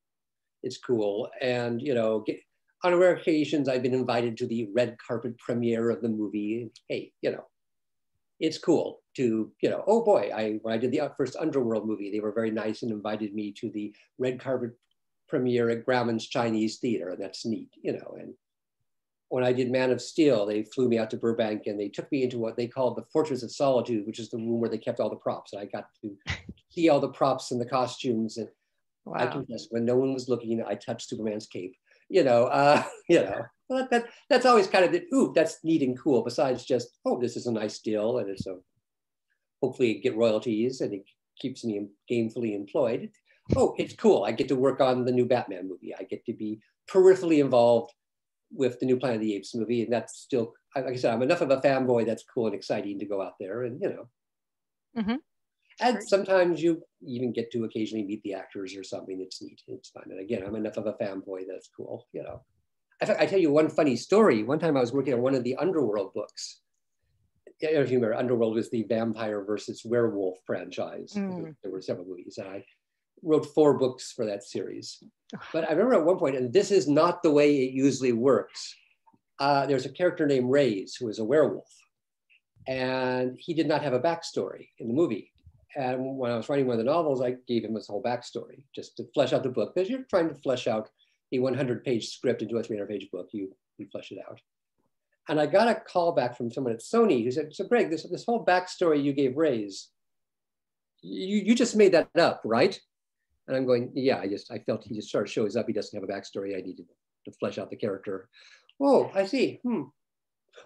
it's cool. And you know, get, on rare occasions, I've been invited to the red carpet premiere of the movie. Hey, you know, it's cool to, you know, oh boy, I when I did the uh, first Underworld movie, they were very nice and invited me to the red carpet premiere at Grauman's Chinese Theater, and that's neat, you know. And when I did Man of Steel, they flew me out to Burbank and they took me into what they called the Fortress of Solitude, which is the room where they kept all the props. And I got to <laughs> see all the props and the costumes. And wow. I confess, when no one was looking, I touched Superman's cape. You know, uh, <laughs> you know that, that, that's always kind of the, ooh, that's neat and cool. Besides just, oh, this is a nice deal, and it's a hopefully get royalties and it keeps me gainfully employed. Oh, it's cool. I get to work on the new Batman movie. I get to be peripherally involved with the new Planet of the Apes movie, and that's still, like I said, I'm enough of a fanboy that's cool and exciting to go out there, and you know. Mm-hmm. And sometimes you even get to occasionally meet the actors or something. It's neat. It's fun. And again, I'm enough of a fanboy that's cool, you know. Fact, I tell you one funny story. One time I was working on one of the Underworld books. I don't know if you remember, Underworld was the vampire versus werewolf franchise. Mm. There were several movies. And I wrote four books for that series. But I remember at one point, and this is not the way it usually works. Uh, there's a character named Raze who is a werewolf. And he did not have a backstory in the movie. And when I was writing one of the novels, I gave him his whole backstory just to flesh out the book because you're trying to flesh out a 100 page script into a 300 page book, you, you flesh it out. And I got a call back from someone at Sony who said, so Greg, this, this whole backstory you gave Raze, you, you just made that up, right? And I'm going, yeah, I just, I felt he just sort of shows up. He doesn't have a backstory. I needed to flesh out the character. Oh, I see. Hmm.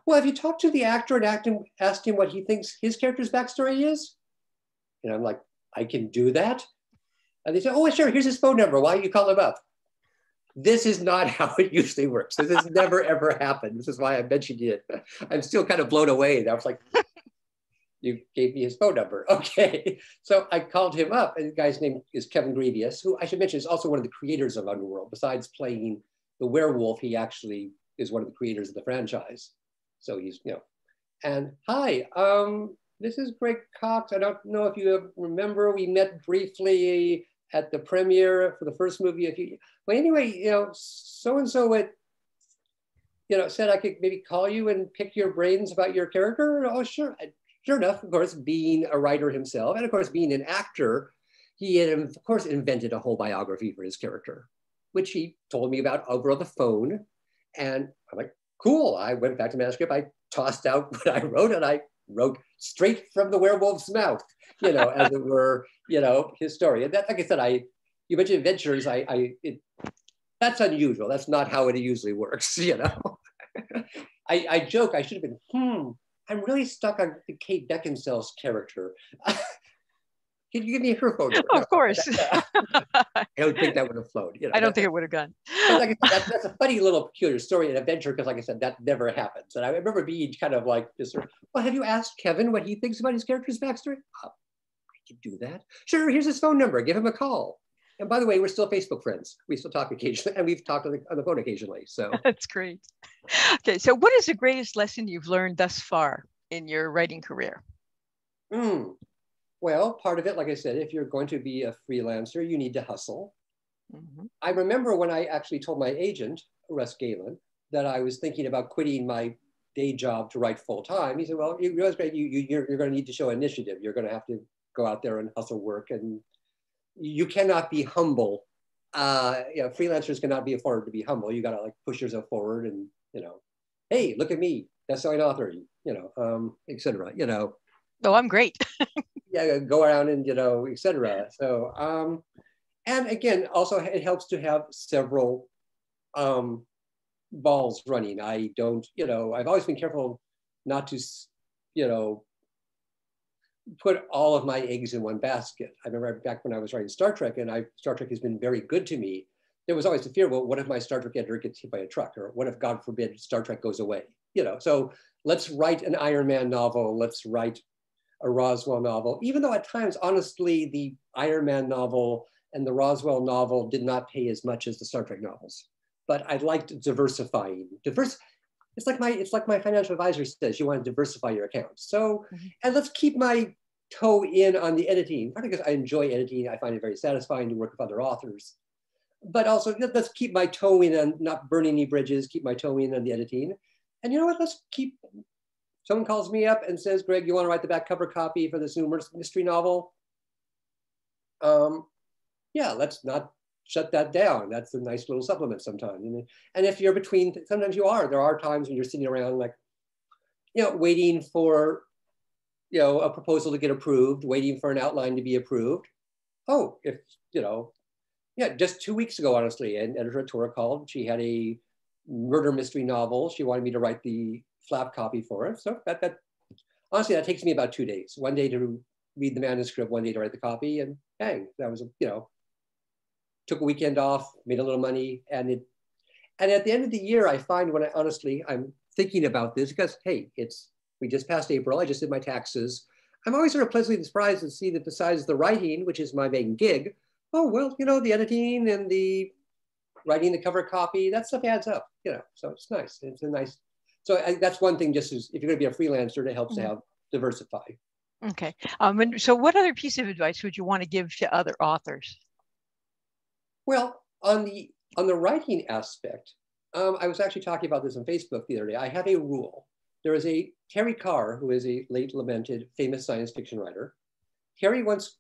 Well, have you talked to the actor and asked him, asked him what he thinks his character's backstory is? And I'm like, I can do that? And they say, oh, sure, here's his phone number. Why don't you call him up? This is not <laughs> how it usually works. This has never, ever happened. This is why I mentioned it. <laughs> I'm still kind of blown away. I was like, you gave me his phone number. <laughs> Okay. So I called him up, and the guy's name is Kevin Grevioux, who I should mention is also one of the creators of Underworld. Besides playing the werewolf, he actually is one of the creators of the franchise. So he's, you know, and hi, um, this is Greg Cox. I don't know if you remember, we met briefly at the premiere for the first movie a few. Well, anyway, you know, so and so it, you know, said I could maybe call you and pick your brains about your character. Oh, sure. Sure enough, of course, being a writer himself, and of course being an actor, he had, of course, invented a whole biography for his character, which he told me about over the phone. And I'm like, cool. I went back to manuscript. I tossed out <laughs> what I wrote and I wrote straight from the werewolf's mouth, you know, as it were, you know, his story. And that, like I said, I, you mentioned adventures. I, I, it, that's unusual. That's not how it usually works, <laughs> you know. <laughs> I, I joke, I should have been, hmm, I'm really stuck on the Kate Beckinsale's character. <laughs> Can you give me her phone number? of course. <laughs> I don't think that would have flowed. You know, I don't think it would have gone. like said, that's, <laughs> that's, a funny little peculiar story and adventure because, like I said, that never happens. And I remember being kind of like, of, well, have you asked Kevin what he thinks about his character's backstory? Oh, I can do that. Sure, here's his phone number. Give him a call. And by the way, we're still Facebook friends. We still talk occasionally, <laughs> and we've talked on the, on the phone occasionally. So <laughs> that's great. Okay, so what is the greatest lesson you've learned thus far in your writing career? Mm, well, part of it, like I said, if you're going to be a freelancer, you need to hustle. Mm-hmm. I remember when I actually told my agent, Russ Galen, that I was thinking about quitting my day job to write full time. He said, "Well, you realize, you, you, you're, you're going to need to show initiative. You're going to have to go out there and hustle work, and you cannot be humble. Uh, you know, freelancers cannot be afforded to be humble. You got to like push yourself forward, and you know, hey, look at me, best-selling author. You know, um, etc. You know. Oh, I'm great. <laughs> yeah, go around and you know, etc. So, um, and again, also it helps to have several um, balls running. I don't, you know, I've always been careful not to, you know, put all of my eggs in one basket. I remember back when I was writing Star Trek, and I Star Trek has been very good to me. There was always the fear, well, what if my Star Trek editor gets hit by a truck, or what if, God forbid, Star Trek goes away? You know, so let's write an Iron Man novel. Let's write a Roswell novel, even though at times, honestly, the Iron Man novel and the Roswell novel did not pay as much as the Star Trek novels. But I liked diversifying. Diverse, it's like my it's like my financial advisor says, you want to diversify your accounts. So, mm-hmm. and let's keep my toe in on the editing, partly because I enjoy editing. I find it very satisfying to work with other authors. But also, let's keep my toe in on not burning any bridges, keep my toe in on the editing. And you know what? Let's keep Someone calls me up and says, Greg, you want to write the back cover copy for this new mystery novel? Um, yeah, let's not shut that down. That's a nice little supplement sometimes. And, and if you're between, sometimes you are, there are times when you're sitting around like, you know, waiting for, you know, a proposal to get approved, waiting for an outline to be approved. Oh, if, you know, yeah, just two weeks ago, honestly, an editor at Tora called. She had a murder mystery novel. She wanted me to write the flap copy for it. So that, that honestly, that takes me about two days. One day to read the manuscript, one day to write the copy, and bang, that was, you know, took a weekend off, made a little money, and it, and at the end of the year, I find when I honestly, I'm thinking about this because, hey, it's, we just passed April, I just did my taxes. I'm always sort of pleasantly surprised to see that besides the writing, which is my main gig, oh, well, you know, the editing and the writing the cover copy, that stuff adds up, you know, so it's nice. It's a nice so I, that's one thing, just as if you're going to be a freelancer, it helps mm-hmm. to have diversify. Okay. Um, and so what other piece of advice would you want to give to other authors? Well, on the on the writing aspect, um, I was actually talking about this on Facebook the other day. I have a rule. There is a Terry Carr, who is a late lamented famous science fiction writer. Terry once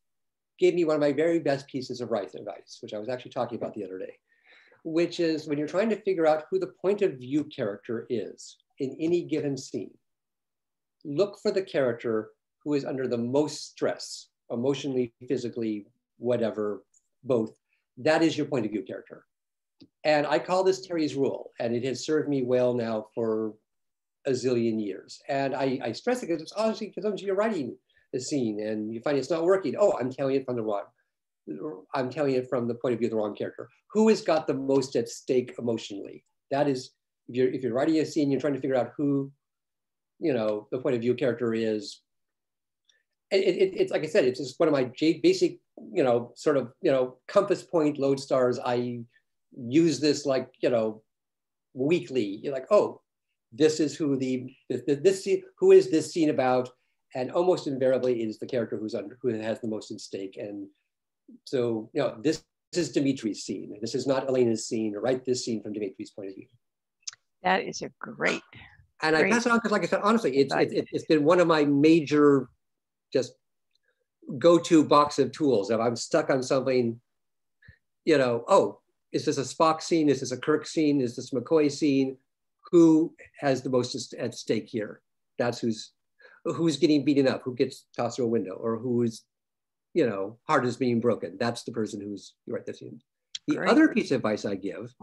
gave me one of my very best pieces of writing advice, which I was actually talking about the other day, which is when you're trying to figure out who the point of view character is, in any given scene. Look for the character who is under the most stress, emotionally, physically, whatever, both. That is your point of view character. And I call this Terry's rule, and it has served me well now for a zillion years. And I, I stress it because it's obviously because you're writing the scene and you find it's not working. Oh, I'm telling it from the wrong. I'm telling it from the point of view of the wrong character. Who has got the most at stake emotionally? That is if you're if you're writing a scene, you're trying to figure out who, you know, the point of view character is. It, it, it's like I said, it's just one of my basic, you know, sort of, you know, compass point lodestars. I use this like, you know, weekly. You're like, oh, this is who the this, this who is this scene about, and almost invariably is the character who's under who has the most at stake. And so, you know, this, this is Dimitri's scene. This is not Elena's scene. Write this scene from Dimitri's point of view. That is a great. And great I pass it on because, like I said, honestly, it's, it, has been one of my major just go-to box of tools. If I'm stuck on something, you know, oh, is this a Spock scene? Is this a Kirk scene? Is this McCoy scene? Who has the most at stake here? That's who's who's getting beaten up, who gets tossed through a window, or who's, you know, heart is being broken. That's the person who's you right. That's him. The Great. other piece of advice I give,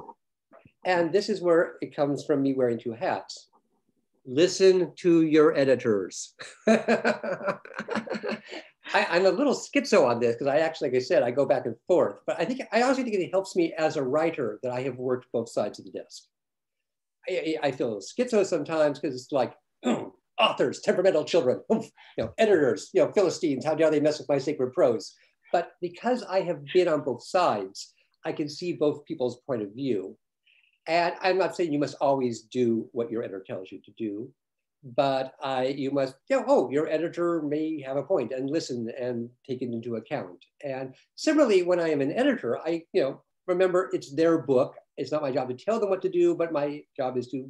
and this is where it comes from me wearing two hats. Listen to your editors. <laughs> I, am a little schizo on this because I actually, like I said, I go back and forth. But I think I also think it helps me as a writer that I have worked both sides of the desk. I, I feel a little schizo sometimes because it's like <clears throat> authors, temperamental children, <laughs> you know, editors, you know, Philistines. How dare they mess with my sacred prose? But because I have been on both sides, I can see both people's point of view. And I'm not saying you must always do what your editor tells you to do, but I, you must, you know, oh, your editor may have a point and listen and take it into account. And similarly, when I am an editor, I, you know, remember it's their book. It's not my job to tell them what to do, but my job is to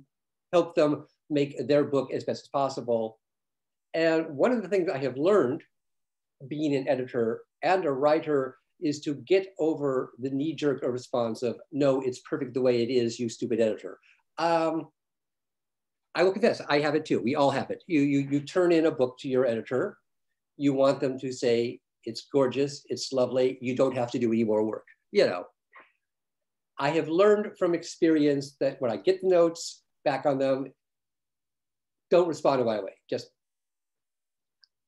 help them make their book as best as possible. And one of the things I have learned being an editor and a writer is to get over the knee-jerk response of, no, it's perfect the way it is, you stupid editor. Um, I will confess, I have it too. We all have it. You, you, you turn in a book to your editor. You want them to say, it's gorgeous, it's lovely, you don't have to do any more work. You know, I have learned from experience that when I get the notes back on them, don't respond right away. Just,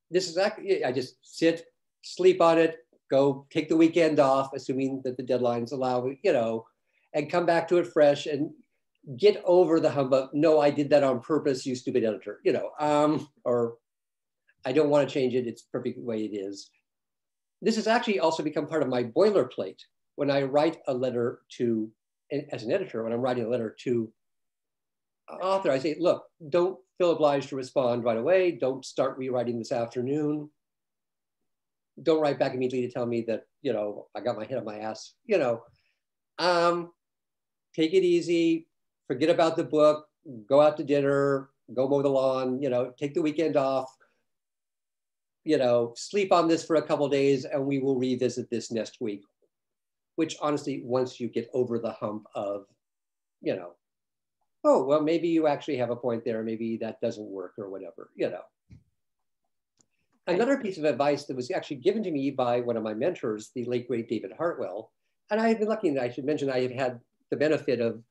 this is, I just sit, sleep on it, go take the weekend off, assuming that the deadlines allow, you know, and come back to it fresh and get over the humbug. No, I did that on purpose, you stupid editor, you know, um, or I don't want to change it. It's perfect the way it is. This has actually also become part of my boilerplate when I write a letter to, as an editor, when I'm writing a letter to author, I say, look, don't feel obliged to respond right away. Don't start rewriting this afternoon. Don't write back immediately to tell me that, you know, I got my head on my ass, you know. Um, take it easy, forget about the book, go out to dinner, go mow the lawn, you know, take the weekend off, you know, sleep on this for a couple days and we will revisit this next week. Which honestly, once you get over the hump of, you know, oh, well, maybe you actually have a point there, maybe that doesn't work or whatever, you know. Another piece of advice that was actually given to me by one of my mentors, the late great David Hartwell, and I have been lucky, that I should mention I have had the benefit of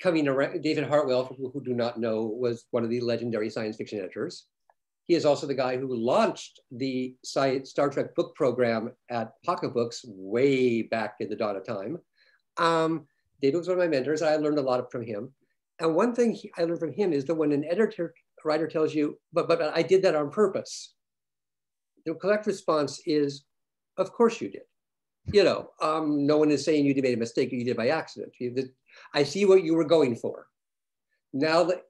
coming around, David Hartwell, for people who do not know, was one of the legendary science fiction editors. He is also the guy who launched the science, Star Trek book program at Pocket Books way back in the dawn of time. Um, David was one of my mentors. I learned a lot from him. And one thing he, I learned from him is that when an editor writer tells you, but, but, I did that on purpose, the correct response is, of course you did. You know, um, no one is saying you made a mistake, you did by accident. You, I see what you were going for. Now let,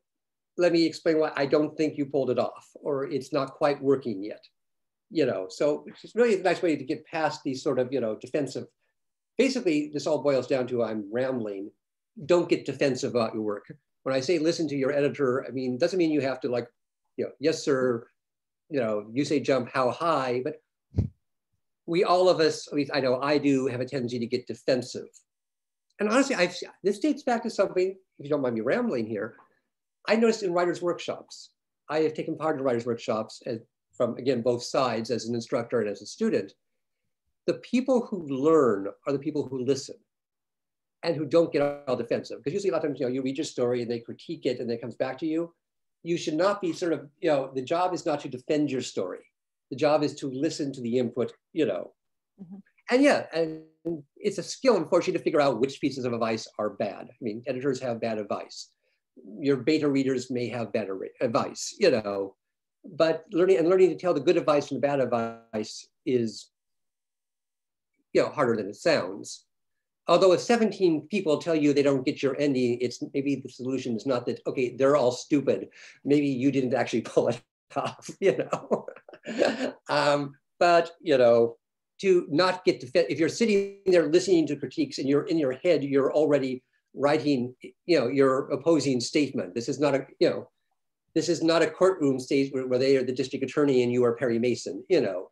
let me explain why I don't think you pulled it off or it's not quite working yet. You know, so it's really a nice way to get past these sort of, you know, defensive. Basically, this all boils down to I'm rambling. Don't get defensive about your work. When I say listen to your editor, I mean, doesn't mean you have to like, you know, yes, sir, you know, you say jump how high, but we all of us, at least I know I do, have a tendency to get defensive and honestly, I've, this dates back to something, if you don't mind me rambling here, I noticed in writers' workshops. I have taken part in writers' workshops as, from, again, both sides as an instructor and as a student. The people who learn are the people who listen and who don't get all defensive. Because usually a lot of times, you know, you read your story and they critique it and then it comes back to you. You should not be sort of, you know, the job is not to defend your story. The job is to listen to the input, you know. Mm-hmm and yeah, and it's a skill, unfortunately, to figure out which pieces of advice are bad. I mean, editors have bad advice. Your beta readers may have better advice, you know, but learning and learning to tell the good advice from the bad advice is, you know, harder than it sounds. Although if 17 people tell you they don't get your ending, it's maybe the solution is not that, okay, they're all stupid. Maybe you didn't actually <laughs> pull it off, <laughs> you know. <laughs> um, but, you know, to not get defend. If you're sitting there listening to critiques and you're in your head, you're already writing, you know, your opposing statement. This is not a, you know, this is not a courtroom stage where, where they are the district attorney and you are Perry Mason, you know.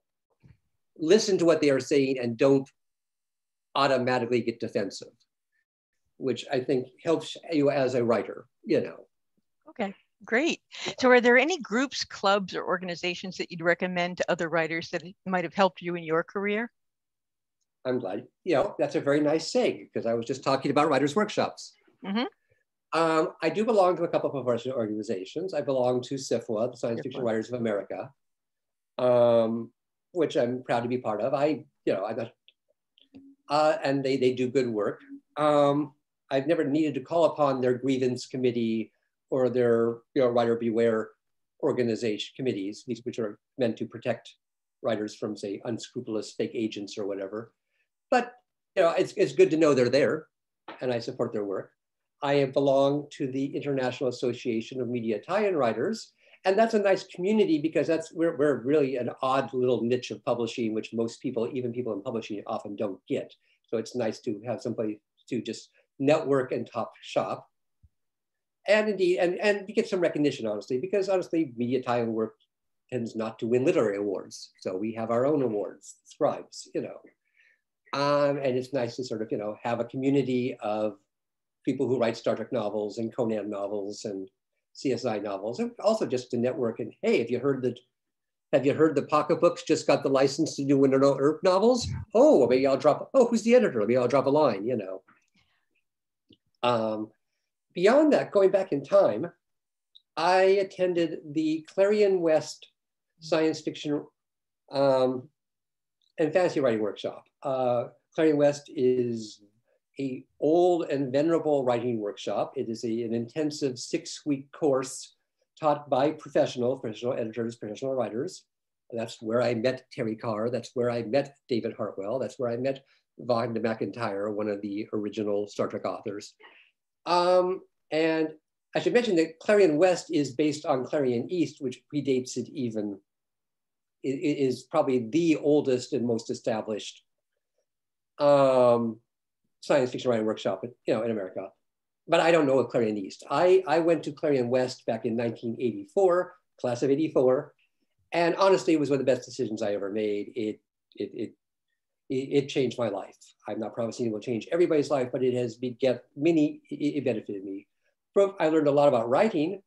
listen to what they are saying and don't automatically get defensive, which I think helps you as a writer, you know. Okay, great. So are there any groups, clubs, or organizations that you'd recommend to other writers that might have helped you in your career? I'm glad, you know, that's a very nice saying because I was just talking about writers' workshops. Mm-hmm. Um, I do belong to a couple of professional organizations. I belong to SFWA, the Science Fiction Writers of America, um, which I'm proud to be part of. I, you know, I'm not, uh, and they, they do good work. Um, I've never needed to call upon their grievance committee or their, you know, writer beware organization committees, which are meant to protect writers from, say, unscrupulous fake agents or whatever. But you know, it's, it's good to know they're there, and I support their work. I belong to the International Association of Media Tie-in Writers, and that's a nice community because that's we're, we're really an odd little niche of publishing, which most people, even people in publishing, often don't get. So it's nice to have somebody to just network and talk shop. And indeed, and, and get some recognition, honestly, because honestly, media tie-in work tends not to win literary awards. So we have our own awards, scribes, you know. Um, and it's nice to sort of, you know, have a community of people who write Star Trek novels and Conan novels and CSI novels, and also just to network. And hey, have you heard that? Have you heard the Pocket Books just got the license to do Wynonna Earp novels? Oh, maybe I'll drop. Oh, who's the editor? Maybe I'll drop a line. You know. Um, beyond that, going back in time, I attended the Clarion West science fiction um, and fantasy writing workshop. Uh, Clarion West is a old and venerable writing workshop. It is a, an intensive six week course taught by professional, professional editors, professional writers. That's where I met Terry Carr. That's where I met David Hartwell. That's where I met Vonda McIntyre, one of the original Star Trek authors. Um, and I should mention that Clarion West is based on Clarion East, which predates it even, it is probably the oldest and most established um, science fiction writing workshop, you know, in America. But I don't know of Clarion East. I, I went to Clarion West back in 1984, class of 84. And honestly, it was one of the best decisions I ever made. It, it, it, it, changed my life. I'm not promising it will change everybody's life, but it has get many, it, benefited me. From, I learned a lot about writing.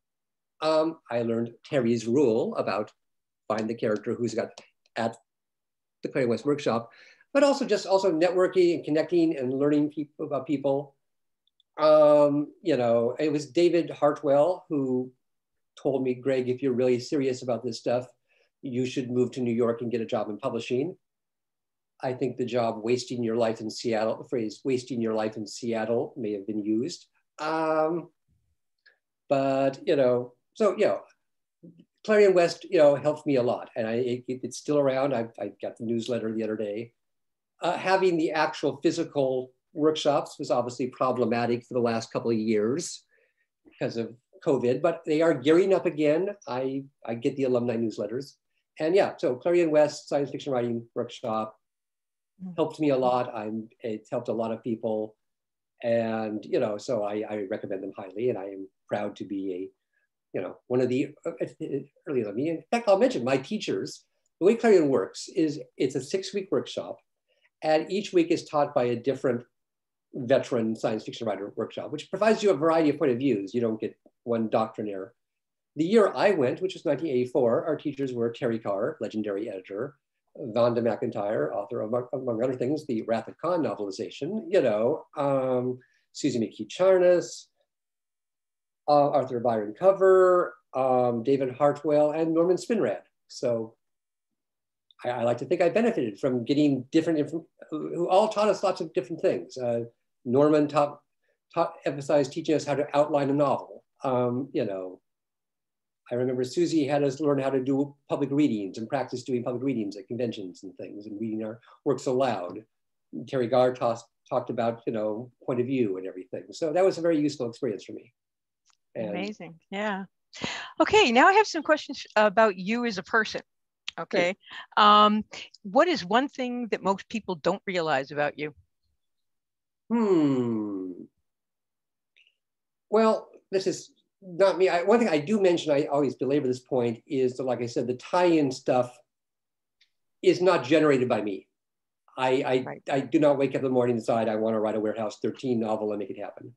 Um, I learned Terry's rule about find the character who's got at the Clarion West workshop but also just also networking and connecting and learning people about people. Um, you know, it was David Hartwell who told me, Greg, if you're really serious about this stuff, you should move to New York and get a job in publishing. I think the job wasting your life in Seattle, the phrase wasting your life in Seattle may have been used. Um, but, you know, so, you know, Clarion West, you know, helped me a lot. And I, it, it's still around. I, I got the newsletter the other day uh, having the actual physical workshops was obviously problematic for the last couple of years because of COVID, but they are gearing up again. I, I get the alumni newsletters. And yeah, so Clarion West Science Fiction Writing Workshop mm. helped me a lot. I'm, it's helped a lot of people. And, you know, so I, I recommend them highly and I am proud to be a, you know, one of the early me. In fact, I'll mention my teachers. The way Clarion works is it's a six week workshop and each week is taught by a different veteran science fiction writer workshop, which provides you a variety of point of views. You don't get one doctrinaire. The year I went, which was 1984, our teachers were Terry Carr, legendary editor, Vonda McIntyre, author of, among other things, the Wrath of Khan novelization, you know, um, Suzy McKee Charnas, uh, Arthur Byron Cover, um, David Hartwell, and Norman Spinrad. So I, I, like to think I benefited from getting different, who all taught us lots of different things. Uh, Norman taught, taught, emphasized teaching us how to outline a novel. Um, you know, I remember Suzy had us learn how to do public readings and practice doing public readings at conventions and things and reading our works aloud. Terry talked talked about, you know, point of view and everything. So that was a very useful experience for me. And Amazing, yeah. Okay, now I have some questions about you as a person. Okay. Um, what is one thing that most people don't realize about you? Hmm. Well, this is not me. I, one thing I do mention, I always belabor this point, is that, like I said, the tie-in stuff is not generated by me. I, I, Right. I do not wake up in the morning and decide I want to write a Warehouse 13 novel and make it happen.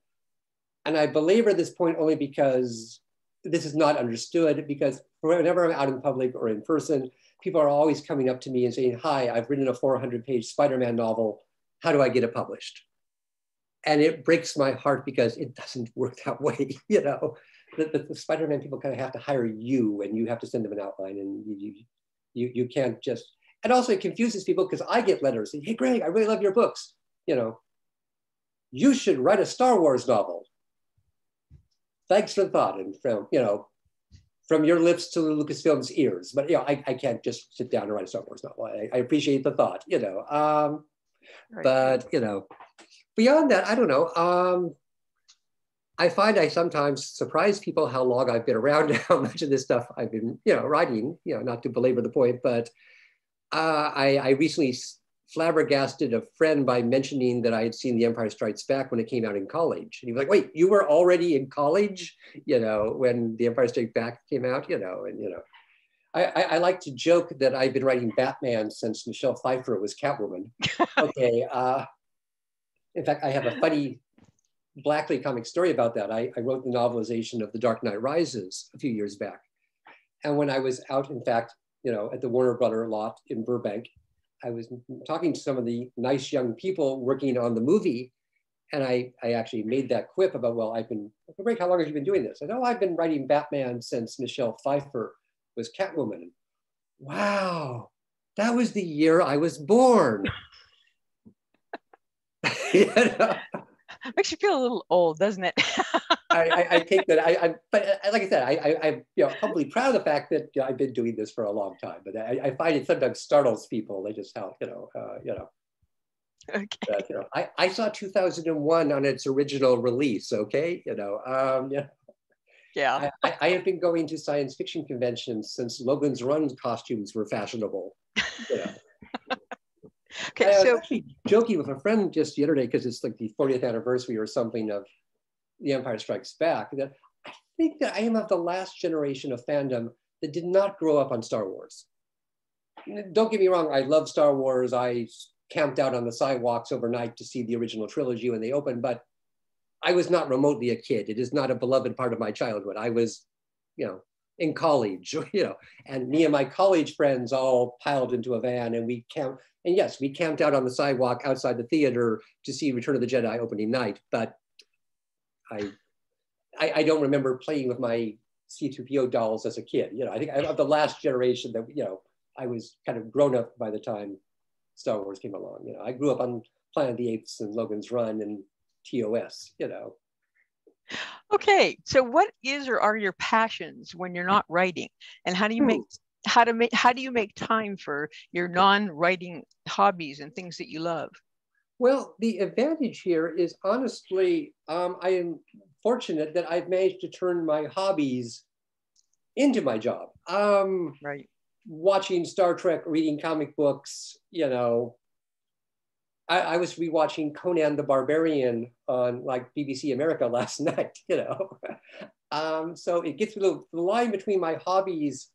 And I belabor this point only because this is not understood because whenever I'm out in public or in person, people are always coming up to me and saying, hi, I've written a 400 page Spider-Man novel. How do I get it published? And it breaks my heart because it doesn't work <laughs> that way. You know, the, the, the Spider-Man people kind of have to hire you and you have to send them an outline and you, you, you, you can't just, and also it confuses people because I get letters saying, hey, Greg, I really love your books. You know, you should write a Star Wars novel. Thanks for the thought. And from, you know, from your lips to Lucasfilm's ears. But, you know, I, I can't just sit down and write a Star Wars novel. I, I appreciate the thought, you know. Um, Right. but, you know, beyond that, I don't know. Um, I find I sometimes surprise people how long I've been around, <laughs> how much of this stuff I've been, you know, writing, you know, not to belabor the point, but uh, I, I recently flabbergasted a friend by mentioning that I had seen The Empire Strikes Back when it came out in college. And he was like, wait, you were already in college, you know, when The Empire Strikes Back came out, you know, and, you know, I, I, I like to joke that I've been writing Batman since Michelle Pfeiffer was Catwoman. <laughs> okay. Uh, in fact, I have a funny Blackley comic story about that. I, I wrote the novelization of The Dark Knight Rises a few years back. And when I was out, in fact, you know, at the Warner Brother lot in Burbank, I was talking to some of the nice young people working on the movie. And I, I actually made that quip about, well, I've been, Greg, how long have you been doing this? I know oh, I've been writing Batman since Michelle Pfeiffer was Catwoman. Wow, that was the year I was born. <laughs> you know? Makes you feel a little old, doesn't it? <laughs> I, I, I take that. I, I, but uh, like I said, I, I, I'm you know, humbly proud of the fact that you know, I've been doing this for a long time. But I, I find it sometimes startles people. They just how you know, uh, you know, okay. that, you know. I, I saw 2001 on its original release. Okay, you know, um, yeah. Yeah. I, I, I have been going to science fiction conventions since Logan's Run costumes were fashionable. You know. Okay. I was So actually joking with a friend just the other day because it's like the 40th anniversary or something of The Empire Strikes Back. That I think that I am of the last generation of fandom that did not grow up on Star Wars. Don't get me wrong, I love Star Wars. I camped out on the sidewalks overnight to see the original trilogy when they opened, but I was not remotely a kid. It is not a beloved part of my childhood. I was, you know, in college, <laughs> you know, and me and my college friends all piled into a van and we camped. And yes, we camped out on the sidewalk outside the theater to see Return of the Jedi opening night. But I, I, I don't remember playing with my C-3PO dolls as a kid. You know, I think I'm of the last generation that you know I was kind of grown up by the time Star Wars came along. You know, I grew up on Planet of the Apes and Logan's Run and TOS. You know, okay. So what is or are your passions when you're not writing? And how do you make how to make how do you make time for your non-writing hobbies and things that you love? Well, the advantage here is honestly, um, I am fortunate that I've managed to turn my hobbies into my job. Um, Right. watching Star Trek, reading comic books, you know. I, I was rewatching Conan the Barbarian on like BBC America <laughs> last night, you know. <laughs> Um, so it gets a little, the line between my hobbies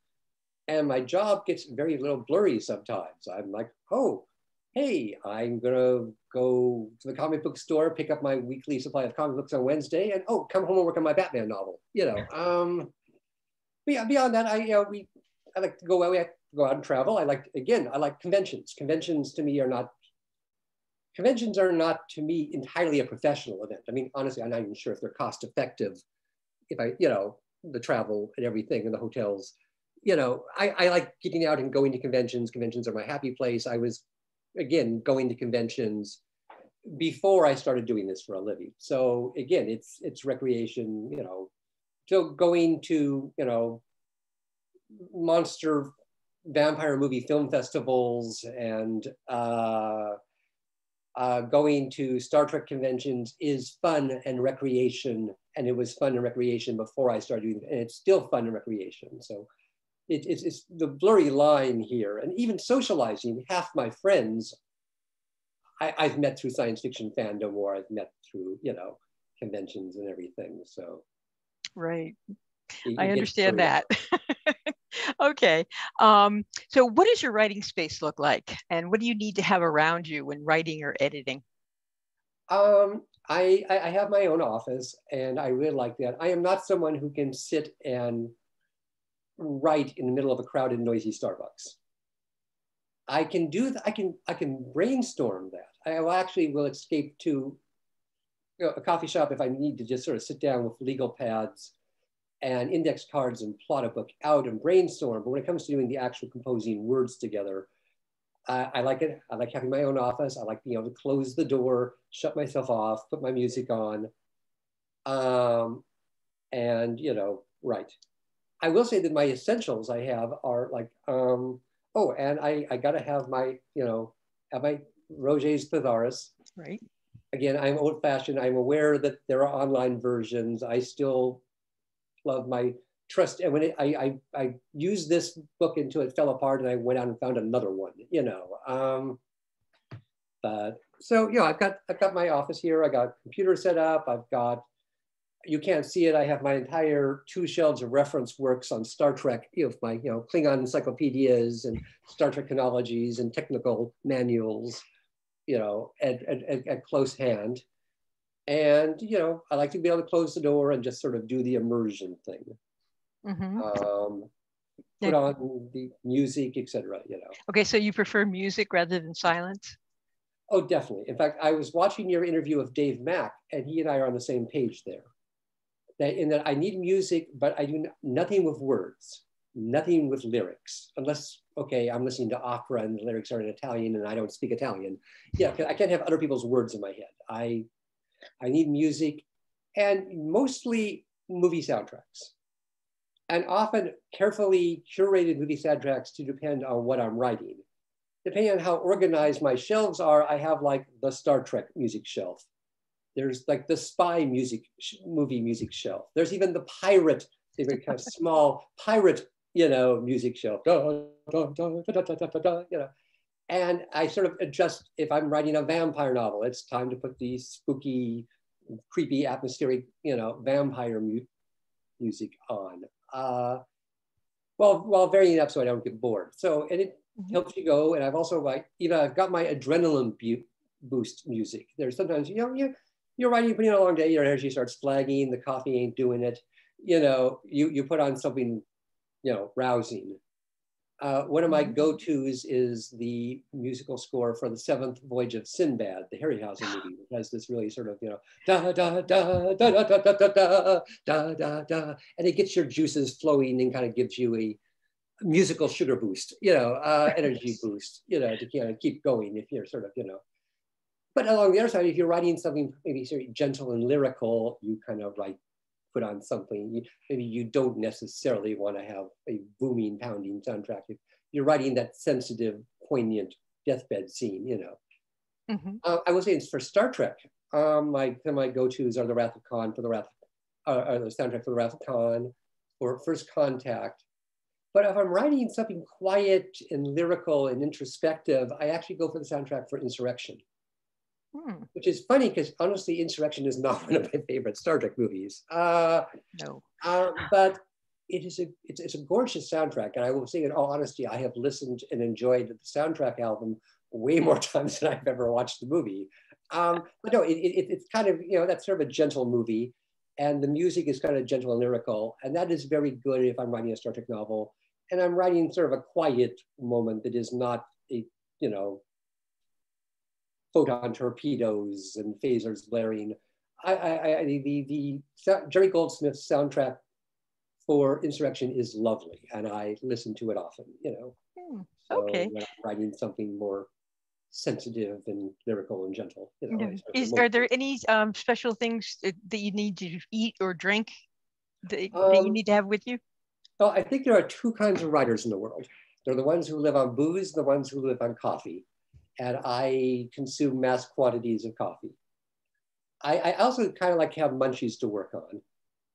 and my job gets very little blurry sometimes. I'm like, oh, hey, I'm gonna go to the comic book store, pick up my weekly supply of comic books on Wednesday, and oh, come home and work on my Batman novel. You know, <laughs> um, but yeah, beyond that, I you know we I like to go away, go out and travel. I like again, I like conventions. Conventions to me are not conventions are not to me entirely a professional event. I mean, honestly, I'm not even sure if they're cost effective. If I, you know, the travel and everything and the hotels, you know, I, I like getting out and going to conventions. Conventions are my happy place. I was again going to conventions before I started doing this for a living. So again, it's it's recreation, you know. So going to, you know, monster vampire movie film festivals and uh, uh, going to Star Trek conventions is fun and recreation. And it was fun and recreation before I started doing it. And it's still fun and recreation. So it, it's, it's the blurry line here. And even socializing, half my friends I, I've met through science fiction fandom or I've met through, you know, conventions and everything. So Right. I understand that. <laughs> okay. Um, so, what does your writing space look like, and what do you need to have around you when writing or editing? Um, I, I have my own office, and I really like that. I am not someone who can sit and write in the middle of a crowded, noisy Starbucks. I can do. I can I can brainstorm that. I will actually will escape to you know, a coffee shop if I need to just sort of sit down with legal pads and index cards and plot a book out and brainstorm. But when it comes to doing the actual composing words together, uh, I like it. I like having my own office. I like being able to close the door, shut myself off, put my music on, um, and you know, write. I will say that my essentials I have are like, um, oh, and I, I got to have my, you know, have my Roget's Thesaurus. Right. Again, I'm old fashioned. I'm aware that there are online versions. I still love my trust. And when it, I, I, I used this book until it fell apart and I went out and found another one, you know. Um, but so, yeah, I've got, I've got my office here. I got computer set up. I've got you can't see it. I have my entire two shelves of reference works on Star Trek, you know, my you know Klingon encyclopedias and Star Trek chronologies and technical manuals, you know, at, at, at close hand. And you know, I like to be able to close the door and just sort of do the immersion thing. Mm-hmm. Um, put on the music, etc. You know. Okay, so you prefer music rather than silence? Oh, definitely. In fact, I was watching your interview of Dave Mack, and he and I are on the same page there that in that I need music, but I do nothing with words, nothing with lyrics, unless, okay, I'm listening to opera and the lyrics are in Italian and I don't speak Italian. Yeah, I can't have other people's words in my head. I, I need music and mostly movie soundtracks. And often carefully curated movie soundtracks to depend on what I'm writing. Depending on how organized my shelves are, I have like the Star Trek music shelf there's like the spy music movie music shelf. There's even the pirate, even kind of small <laughs> pirate, you know, music shelf. Da, da, da, you know. And I sort of adjust if I'm writing a vampire novel, it's time to put the spooky, creepy, atmospheric, you know, vampire mu music on. Uh, well, while varying it up so I don't get bored. So, and it mm-hmm. helps you go. And I've also like, you know, I've got my adrenaline boost music. There's sometimes, you know, you you're writing, you're putting in a long day, your energy starts flagging, the coffee ain't doing it. You know, you, you put on something, you know, rousing. Uh, one of my mm-hmm. go-tos is the musical score for the seventh voyage of Sinbad, the Harryhausen movie, which has this really sort of, you know, da da da da da da da da da da da da, and it gets your juices flowing and kind of gives you a musical sugar boost, you know, uh, energy boost, you know, to kind of keep going if you're sort of, you know, but along the other side, if you're writing something maybe sort of gentle and lyrical, you kind of like put on something. You, maybe you don't necessarily want to have a booming, pounding soundtrack. If you're writing that sensitive, poignant deathbed scene, you know. Mm-hmm. Uh, I will say it's for Star Trek. Um, my my go-tos are the Wrath of Khan for the Wrath, uh, the soundtrack for the Wrath of Khan, or First Contact. But if I'm writing something quiet and lyrical and introspective, I actually go for the soundtrack for Insurrection. Hmm. Which is funny because honestly, Insurrection is not <laughs> one of my favorite Star Trek movies. Uh, no. Uh, but it is a it's, it's a gorgeous soundtrack, and I will say in all honesty, I have listened and enjoyed the soundtrack album way more <laughs> times than I've ever watched the movie. Um, but no, it, it, it's kind of you know that's sort of a gentle movie, and the music is kind of gentle and lyrical, and that is very good if I'm writing a Star Trek novel, and I'm writing sort of a quiet moment that is not a you know photon torpedoes and phasers blaring. I, I, I, the, the, Jerry Goldsmith's soundtrack for Insurrection is lovely, and I listen to it often. You know, hmm, so okay. writing something more sensitive and lyrical and gentle. You know, is are there any um, special things that, that you need to eat or drink that, um, that you um, need to have with you? Well, I think there are two kinds of writers in the world. There are the ones who live on booze, the ones who live on coffee and I consume mass quantities of coffee. I, I also kind of like have munchies to work on.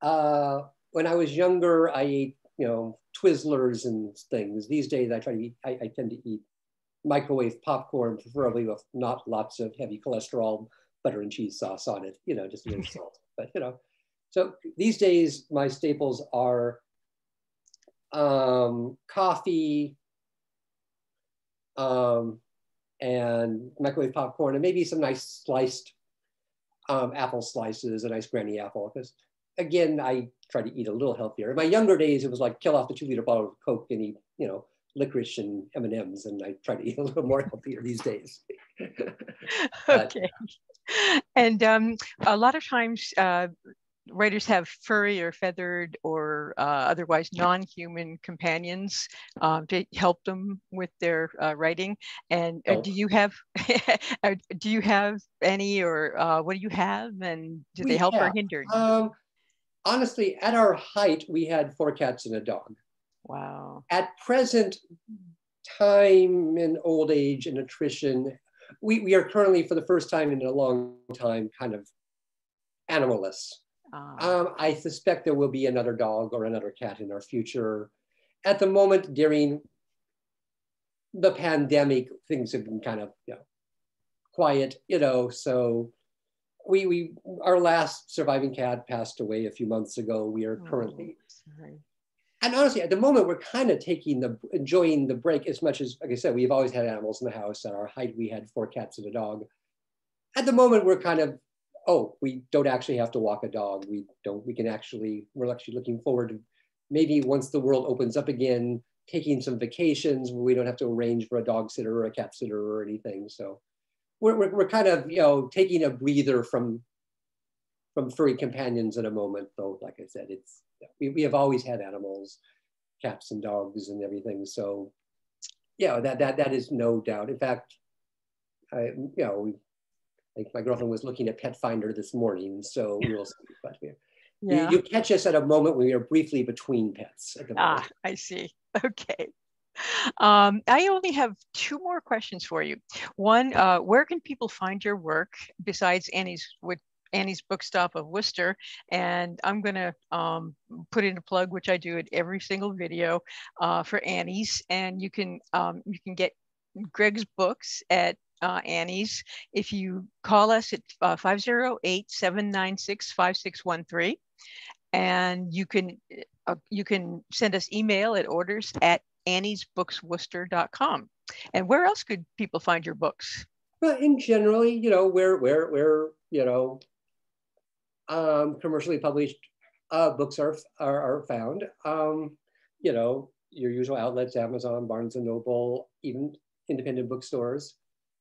Uh, when I was younger, I ate, you know, Twizzlers and things. These days, I try to eat, I, I tend to eat microwave popcorn, preferably with not lots of heavy cholesterol, butter and cheese sauce on it, you know, just a little salt. But, you know, so these days, my staples are um, coffee, um, and microwave popcorn, and maybe some nice sliced um, apple slices, a nice granny apple. Because again, I try to eat a little healthier. In my younger days, it was like kill off the two liter bottle of Coke and eat, you know, licorice and M&Ms, and I try to eat a little more healthier these days. <laughs> okay. And um, a lot of times, uh, writers have furry or feathered or uh, otherwise non-human companions um, to help them with their uh, writing. And uh, do you have <laughs> do you have any or uh, what do you have and do we they help have. or hinder? Um, honestly, at our height, we had four cats and a dog. Wow. At present time in old age and attrition, we, we are currently, for the first time in a long time, kind of animalless. Uh, um, I suspect there will be another dog or another cat in our future. At the moment, during the pandemic, things have been kind of you know, quiet, you know, so we, we our last surviving cat passed away a few months ago. We are currently, oh, and honestly, at the moment, we're kind of taking the enjoying the break as much as, like I said, we've always had animals in the house. At our height, we had four cats and a dog. At the moment, we're kind of oh, we don't actually have to walk a dog. We don't, we can actually, we're actually looking forward to maybe once the world opens up again, taking some vacations where we don't have to arrange for a dog sitter or a cat sitter or anything. So we're, we're, we're kind of, you know, taking a breather from, from furry companions in a moment, though, like I said, it's, we, we have always had animals, cats and dogs and everything. So yeah, that, that, that is no doubt. In fact, I, you know, like my girlfriend was looking at Pet Finder this morning, so we'll see. But yeah. you, you, catch us at a moment when we are briefly between pets. ah, I see. <laughs> Okay. Um, I only have two more questions for you. One, uh, where can people find your work besides Annie's with Annie's Book Stop of Worcester? And I'm going to um, put in a plug, which I do at every single video uh, for Annie's, and you can um, you can get Greg's books at uh, Annie's. If you call us at uh, 508 796 5613, and you can uh, you can send us email at orders at anniesbooksworcester.com. And where else could people find your books? Well, in generally, you know, where where where you know um, commercially published uh, books are, are, are found. Um, you know, your usual outlets, Amazon, Barnes and Noble, even independent bookstores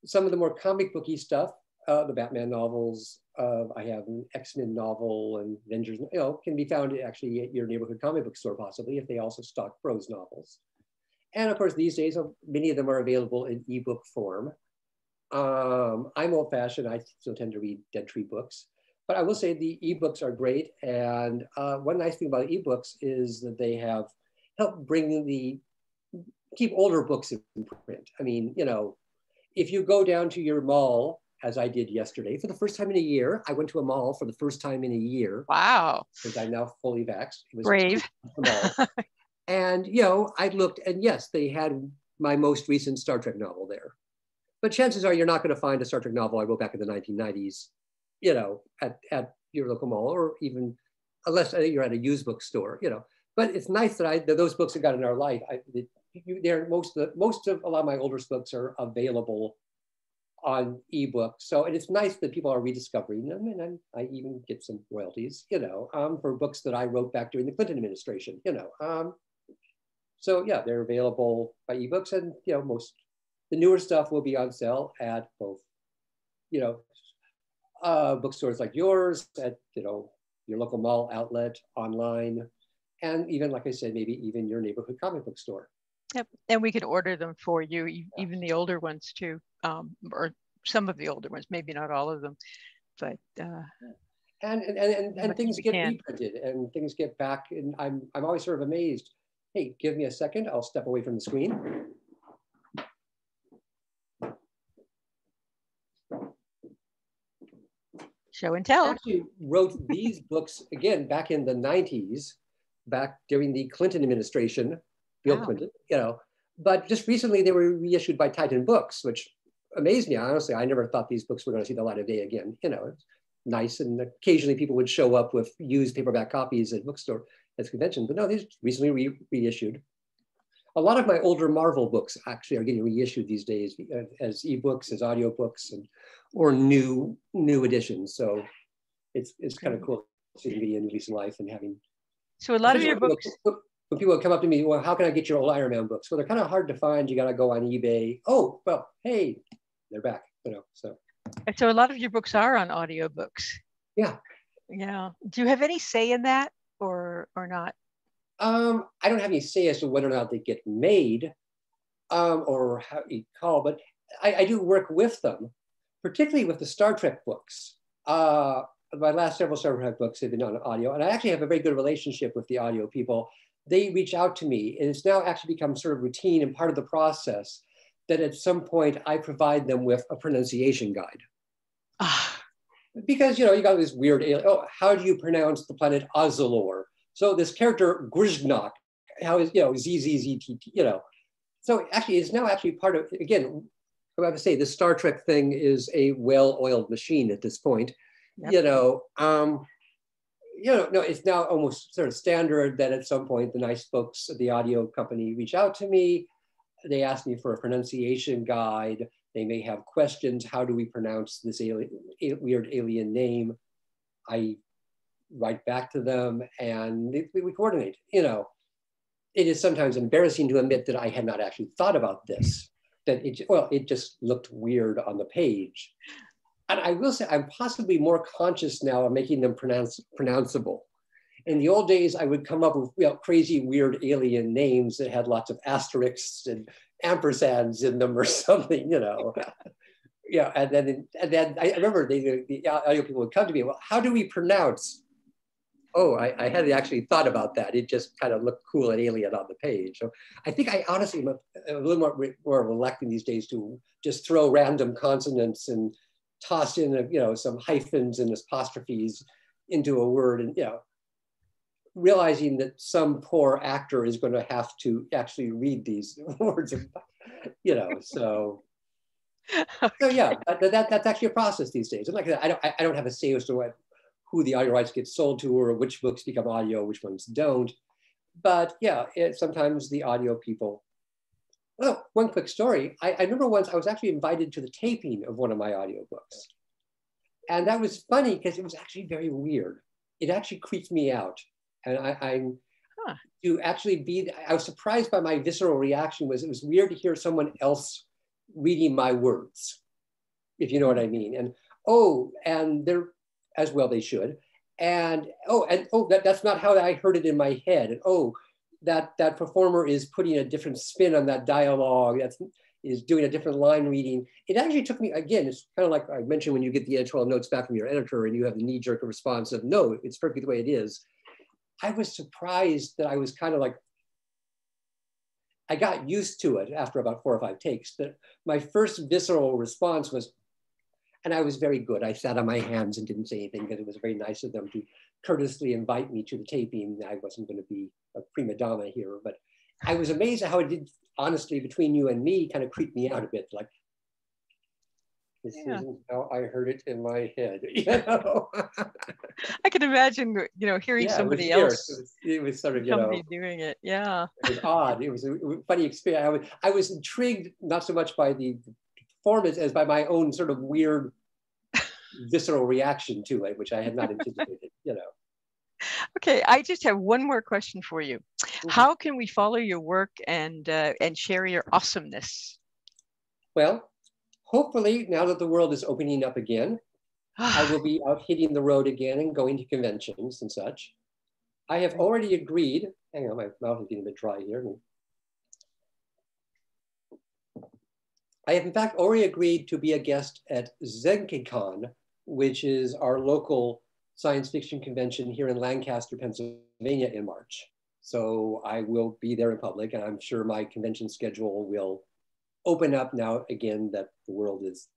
some of the more comic booky stuff, uh, the Batman novels, uh, I have an X-Men novel and Avengers, you know, can be found actually at your neighborhood comic book store possibly if they also stock prose novels. And of course, these days, uh, many of them are available in ebook form. Um, I'm old fashioned, I still tend to read Dead Tree books, but I will say the ebooks are great. And uh, one nice thing about ebooks is that they have helped bring the, keep older books in print. I mean, you know, if you go down to your mall, as I did yesterday, for the first time in a year, I went to a mall for the first time in a year. Wow. Because I'm now fully vaxxed. It was Brave. <laughs> and, you know, I looked and yes, they had my most recent Star Trek novel there. But chances are you're not going to find a Star Trek novel I wrote back in the 1990s, you know, at, at your local mall or even unless uh, you're at a used book store, you know. But it's nice that I that those books have got in our life. I, you, there most of the, most of a lot of my older books are available on ebook. So and it's nice that people are rediscovering them, and i i even get some royalties, you know, um, for books that I wrote back during the Clinton administration, you know. Um, so yeah, they're available by ebooks, and you know, most the newer stuff will be on sale at both, you know, uh, bookstores like yours, at you know your local mall outlet, online, and even like I said, maybe even your neighborhood comic book store. Yep, and we can order them for you, even the older ones too, um, or some of the older ones, maybe not all of them, but. Uh, and and and, and things get can. reprinted and things get back, and I'm I'm always sort of amazed. Hey, give me a second. I'll step away from the screen. Show and tell. I actually wrote these books again back in the 90s, back during the Clinton administration Bill wow. Clinton, you know. But just recently they were reissued by Titan Books, which amazed me. Honestly, I never thought these books were going to see the light of day again. You know, it's nice. And occasionally people would show up with used paperback copies at bookstore, as convention. But no, these recently re reissued. A lot of my older Marvel books actually are getting reissued these days uh, as ebooks, as audiobooks, and or new new editions. So it's it's kind of cool seeing be in Lee's life and having. So a lot of your books. When people come up to me, well, how can I get your old Iron Man books? Well, they're kind of hard to find. You got to go on eBay. Oh, well, hey, they're back. You know, so. So a lot of your books are on audiobooks. Yeah. Yeah. Do you have any say in that or or not? Um, I don't have any say as to whether or not they get made um, or how you call, but I, I, do work with them, particularly with the Star Trek books. Uh, my last several Star Trek books have been on audio, and I actually have a very good relationship with the audio people. They reach out to me, and it's now actually become sort of routine and part of the process that at some point I provide them with a pronunciation guide. Ah because you know you got this weird alien. oh how do you pronounce the planet Azalor? So this character Griznak, how is you know Z Z Z T T you know, so actually it's now actually part of again. I have to say the Star Trek thing is a well-oiled machine at this point. Yep. You know, um, you know, no, it's now almost sort of standard that at some point the nice folks at the audio company reach out to me. They ask me for a pronunciation guide. They may have questions. How do we pronounce this alien, weird alien name? I write back to them and we, we coordinate. You know, it is sometimes embarrassing to admit that I had not actually thought about this. That it, well, it just looked weird on the page. And I will say, I'm possibly more conscious now of making them pronounce, pronounceable. In the old days, I would come up with you know, crazy, weird alien names that had lots of asterisks and ampersands in them or <laughs> something, you know. yeah, and then and then I remember they, the audio people would come to me. Well, how do we pronounce? Oh, I, I hadn't actually thought about that. It just kind of looked cool and alien on the page. So I think I honestly am a, a little more more reluctant these days to just throw random consonants and toss in you know some hyphens and apostrophes into a word and you know realizing that some poor actor is going to have to actually read these <laughs> words, you know, so. <laughs> So yeah, that, that, that's actually a process these days. And like I said, I don't, I don't have a say as to what, who the audio rights get sold to or which books become audio, which ones don't. But yeah, it, sometimes the audio people. Well, one quick story. I, I remember once I was actually invited to the taping of one of my audiobooks. And that was funny because it was actually very weird. It actually creeped me out and I, I'm huh. to actually be. I was surprised by my visceral reaction. Was it was weird to hear someone else reading my words, if you know what I mean. And oh, and they're as well they should. And oh, and oh, that, that's not how I heard it in my head. And oh, that that performer is putting a different spin on that dialogue. That's is doing a different line reading. It actually took me, again, it's kind of like I mentioned when you get the editorial notes back from your editor and you have the knee jerk response of, no, it's perfectly the way it is. I was surprised that I was kind of like, I got used to it after about four or five takes. But my first visceral response was, and I was very good. I sat on my hands and didn't say anything because it was very nice of them to courteously invite me to the taping. I wasn't going to be a prima donna here, but I was amazed at how it did, honestly, between you and me, kind of creep me out a bit. Like, this yeah. isn't how I heard it in my head. <laughs> You know, I can imagine, you know, hearing yeah, somebody else. It was, it was, sort of, you know, doing it. Yeah, it was odd. It was a funny experience. I was, I was intrigued not so much by the performance as by my own sort of weird, visceral reaction to it, which I had not anticipated. You know. <laughs> Okay, I just have one more question for you. Mm-hmm. How can we follow your work and uh, and share your awesomeness? Well, hopefully, now that the world is opening up again, I will be out hitting the road again and going to conventions and such. I have already agreed, hang on, my mouth is getting a bit dry here. I have in fact already agreed to be a guest at Zenkaikon, which is our local science fiction convention here in Lancaster, Pennsylvania in March. So I will be there in public and I'm sure my convention schedule will open up now again that the world is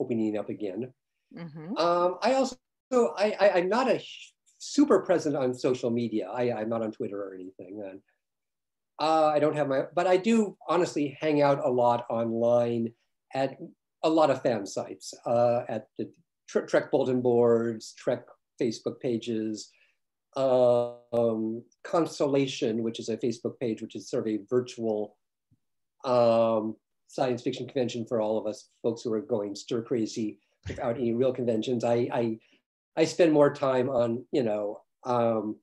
opening up again. Mm-hmm. Um, I also, I, I, am not a super present on social media. I, I'm not on Twitter or anything. And uh, I don't have my, but I do honestly hang out a lot online at a lot of fan sites, uh, at the Trek bulletin boards, Trek Facebook pages, um, Constellation, which is a Facebook page, which is sort of a virtual um, science fiction convention for all of us folks who are going stir crazy without any real conventions. I, I, I spend more time on, you know, um,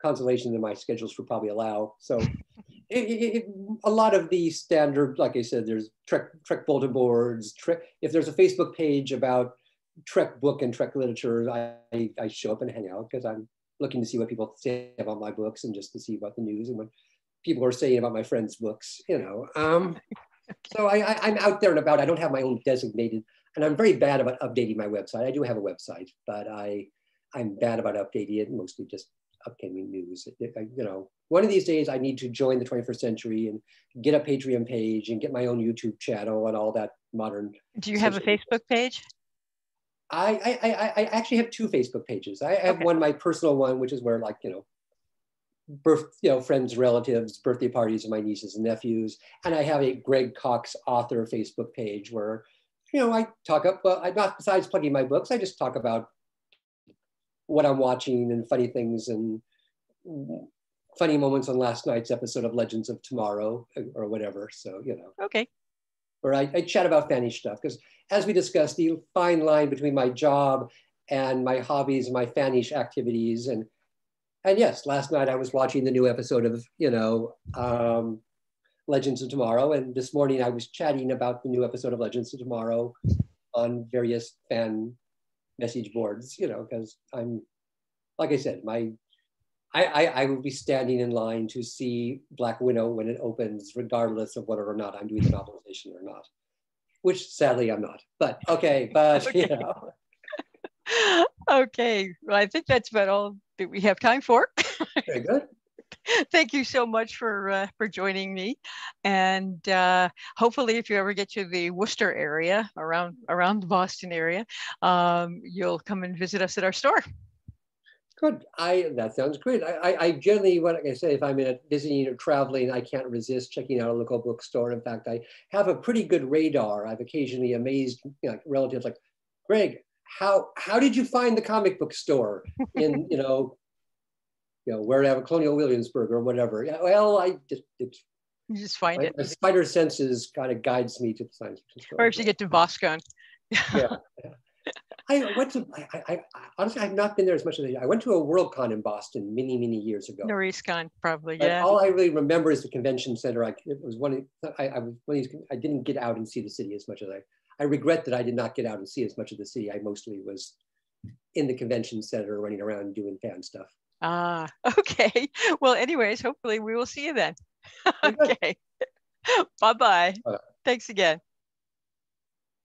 Constellation than my schedules would probably allow. So <laughs> it, it, it, a lot of the standard, like I said, there's Trek, Trek bulletin boards, Trek, if there's a Facebook page about Trek book and Trek literature, I, I show up and hang out because I'm looking to see what people say about my books and just to see about the news and what people are saying about my friends' books, you know. Um, <laughs> so I, I, am out there and about. I don't have my own designated, and I'm very bad about updating my website. I do have a website, but I, I'm bad about updating it, mostly just upcoming news. I, you know, one of these days I need to join the 21st century and get a Patreon page and get my own YouTube channel and all that modern. Do you have a Facebook page? I, I, I, I actually have two Facebook pages. I have okay. one, my personal one, which is where like, you know, birth, you know, friends, relatives, birthday parties of my nieces and nephews. And I have a Greg Cox author Facebook page where, you know, I talk up, well, I not besides plugging my books, I just talk about what I'm watching and funny things and funny moments on last night's episode of Legends of Tomorrow uh, or whatever. So, you know. Okay. Or I, I chat about fanny stuff because as we discussed, the fine line between my job and my hobbies my fannish activities. And, and yes, last night I was watching the new episode of, you know, um, Legends of Tomorrow. And this morning I was chatting about the new episode of Legends of Tomorrow on various fan message boards, you know, because I'm, like I said, my, I, I, I will be standing in line to see Black Widow when it opens, regardless of whether or not I'm doing the novelization or not which sadly I'm not. But okay, <laughs> but okay. you know. okay, well, I think that's about all that we have time for. Very good. <laughs> Thank you so much for uh, for joining me, and uh, hopefully, if you ever get to the Worcester area, around around the Boston area, um, you'll come and visit us at our store. Good. I that sounds great. I, I, I generally, what I say, if I'm in a visiting or traveling, I can't resist checking out a local bookstore. In fact, I have a pretty good radar. I've occasionally amazed you know, relatives like, Greg, how how did you find the comic book store in <laughs> you know, you know wherever Colonial Williamsburg or whatever? Yeah, well, I just it's you just find my, it. My spider senses kind of guides me to the science fiction store. Or if you get to Boskone. yeah. yeah. I went to, I, I, I, honestly, I've not been there as much as I, I went to a Worldcon in Boston many, many years ago. Noreascon, probably, yeah. all I really remember is the convention center. I, it was one, of, I, I was one of these, I didn't get out and see the city as much as I, I regret that I did not get out and see as much of the city. I mostly was in the convention center running around doing fan stuff. Ah, <laughs> okay. Well, anyways, hopefully we will see you then. <laughs> okay. <laughs> Bye-bye. Thanks again.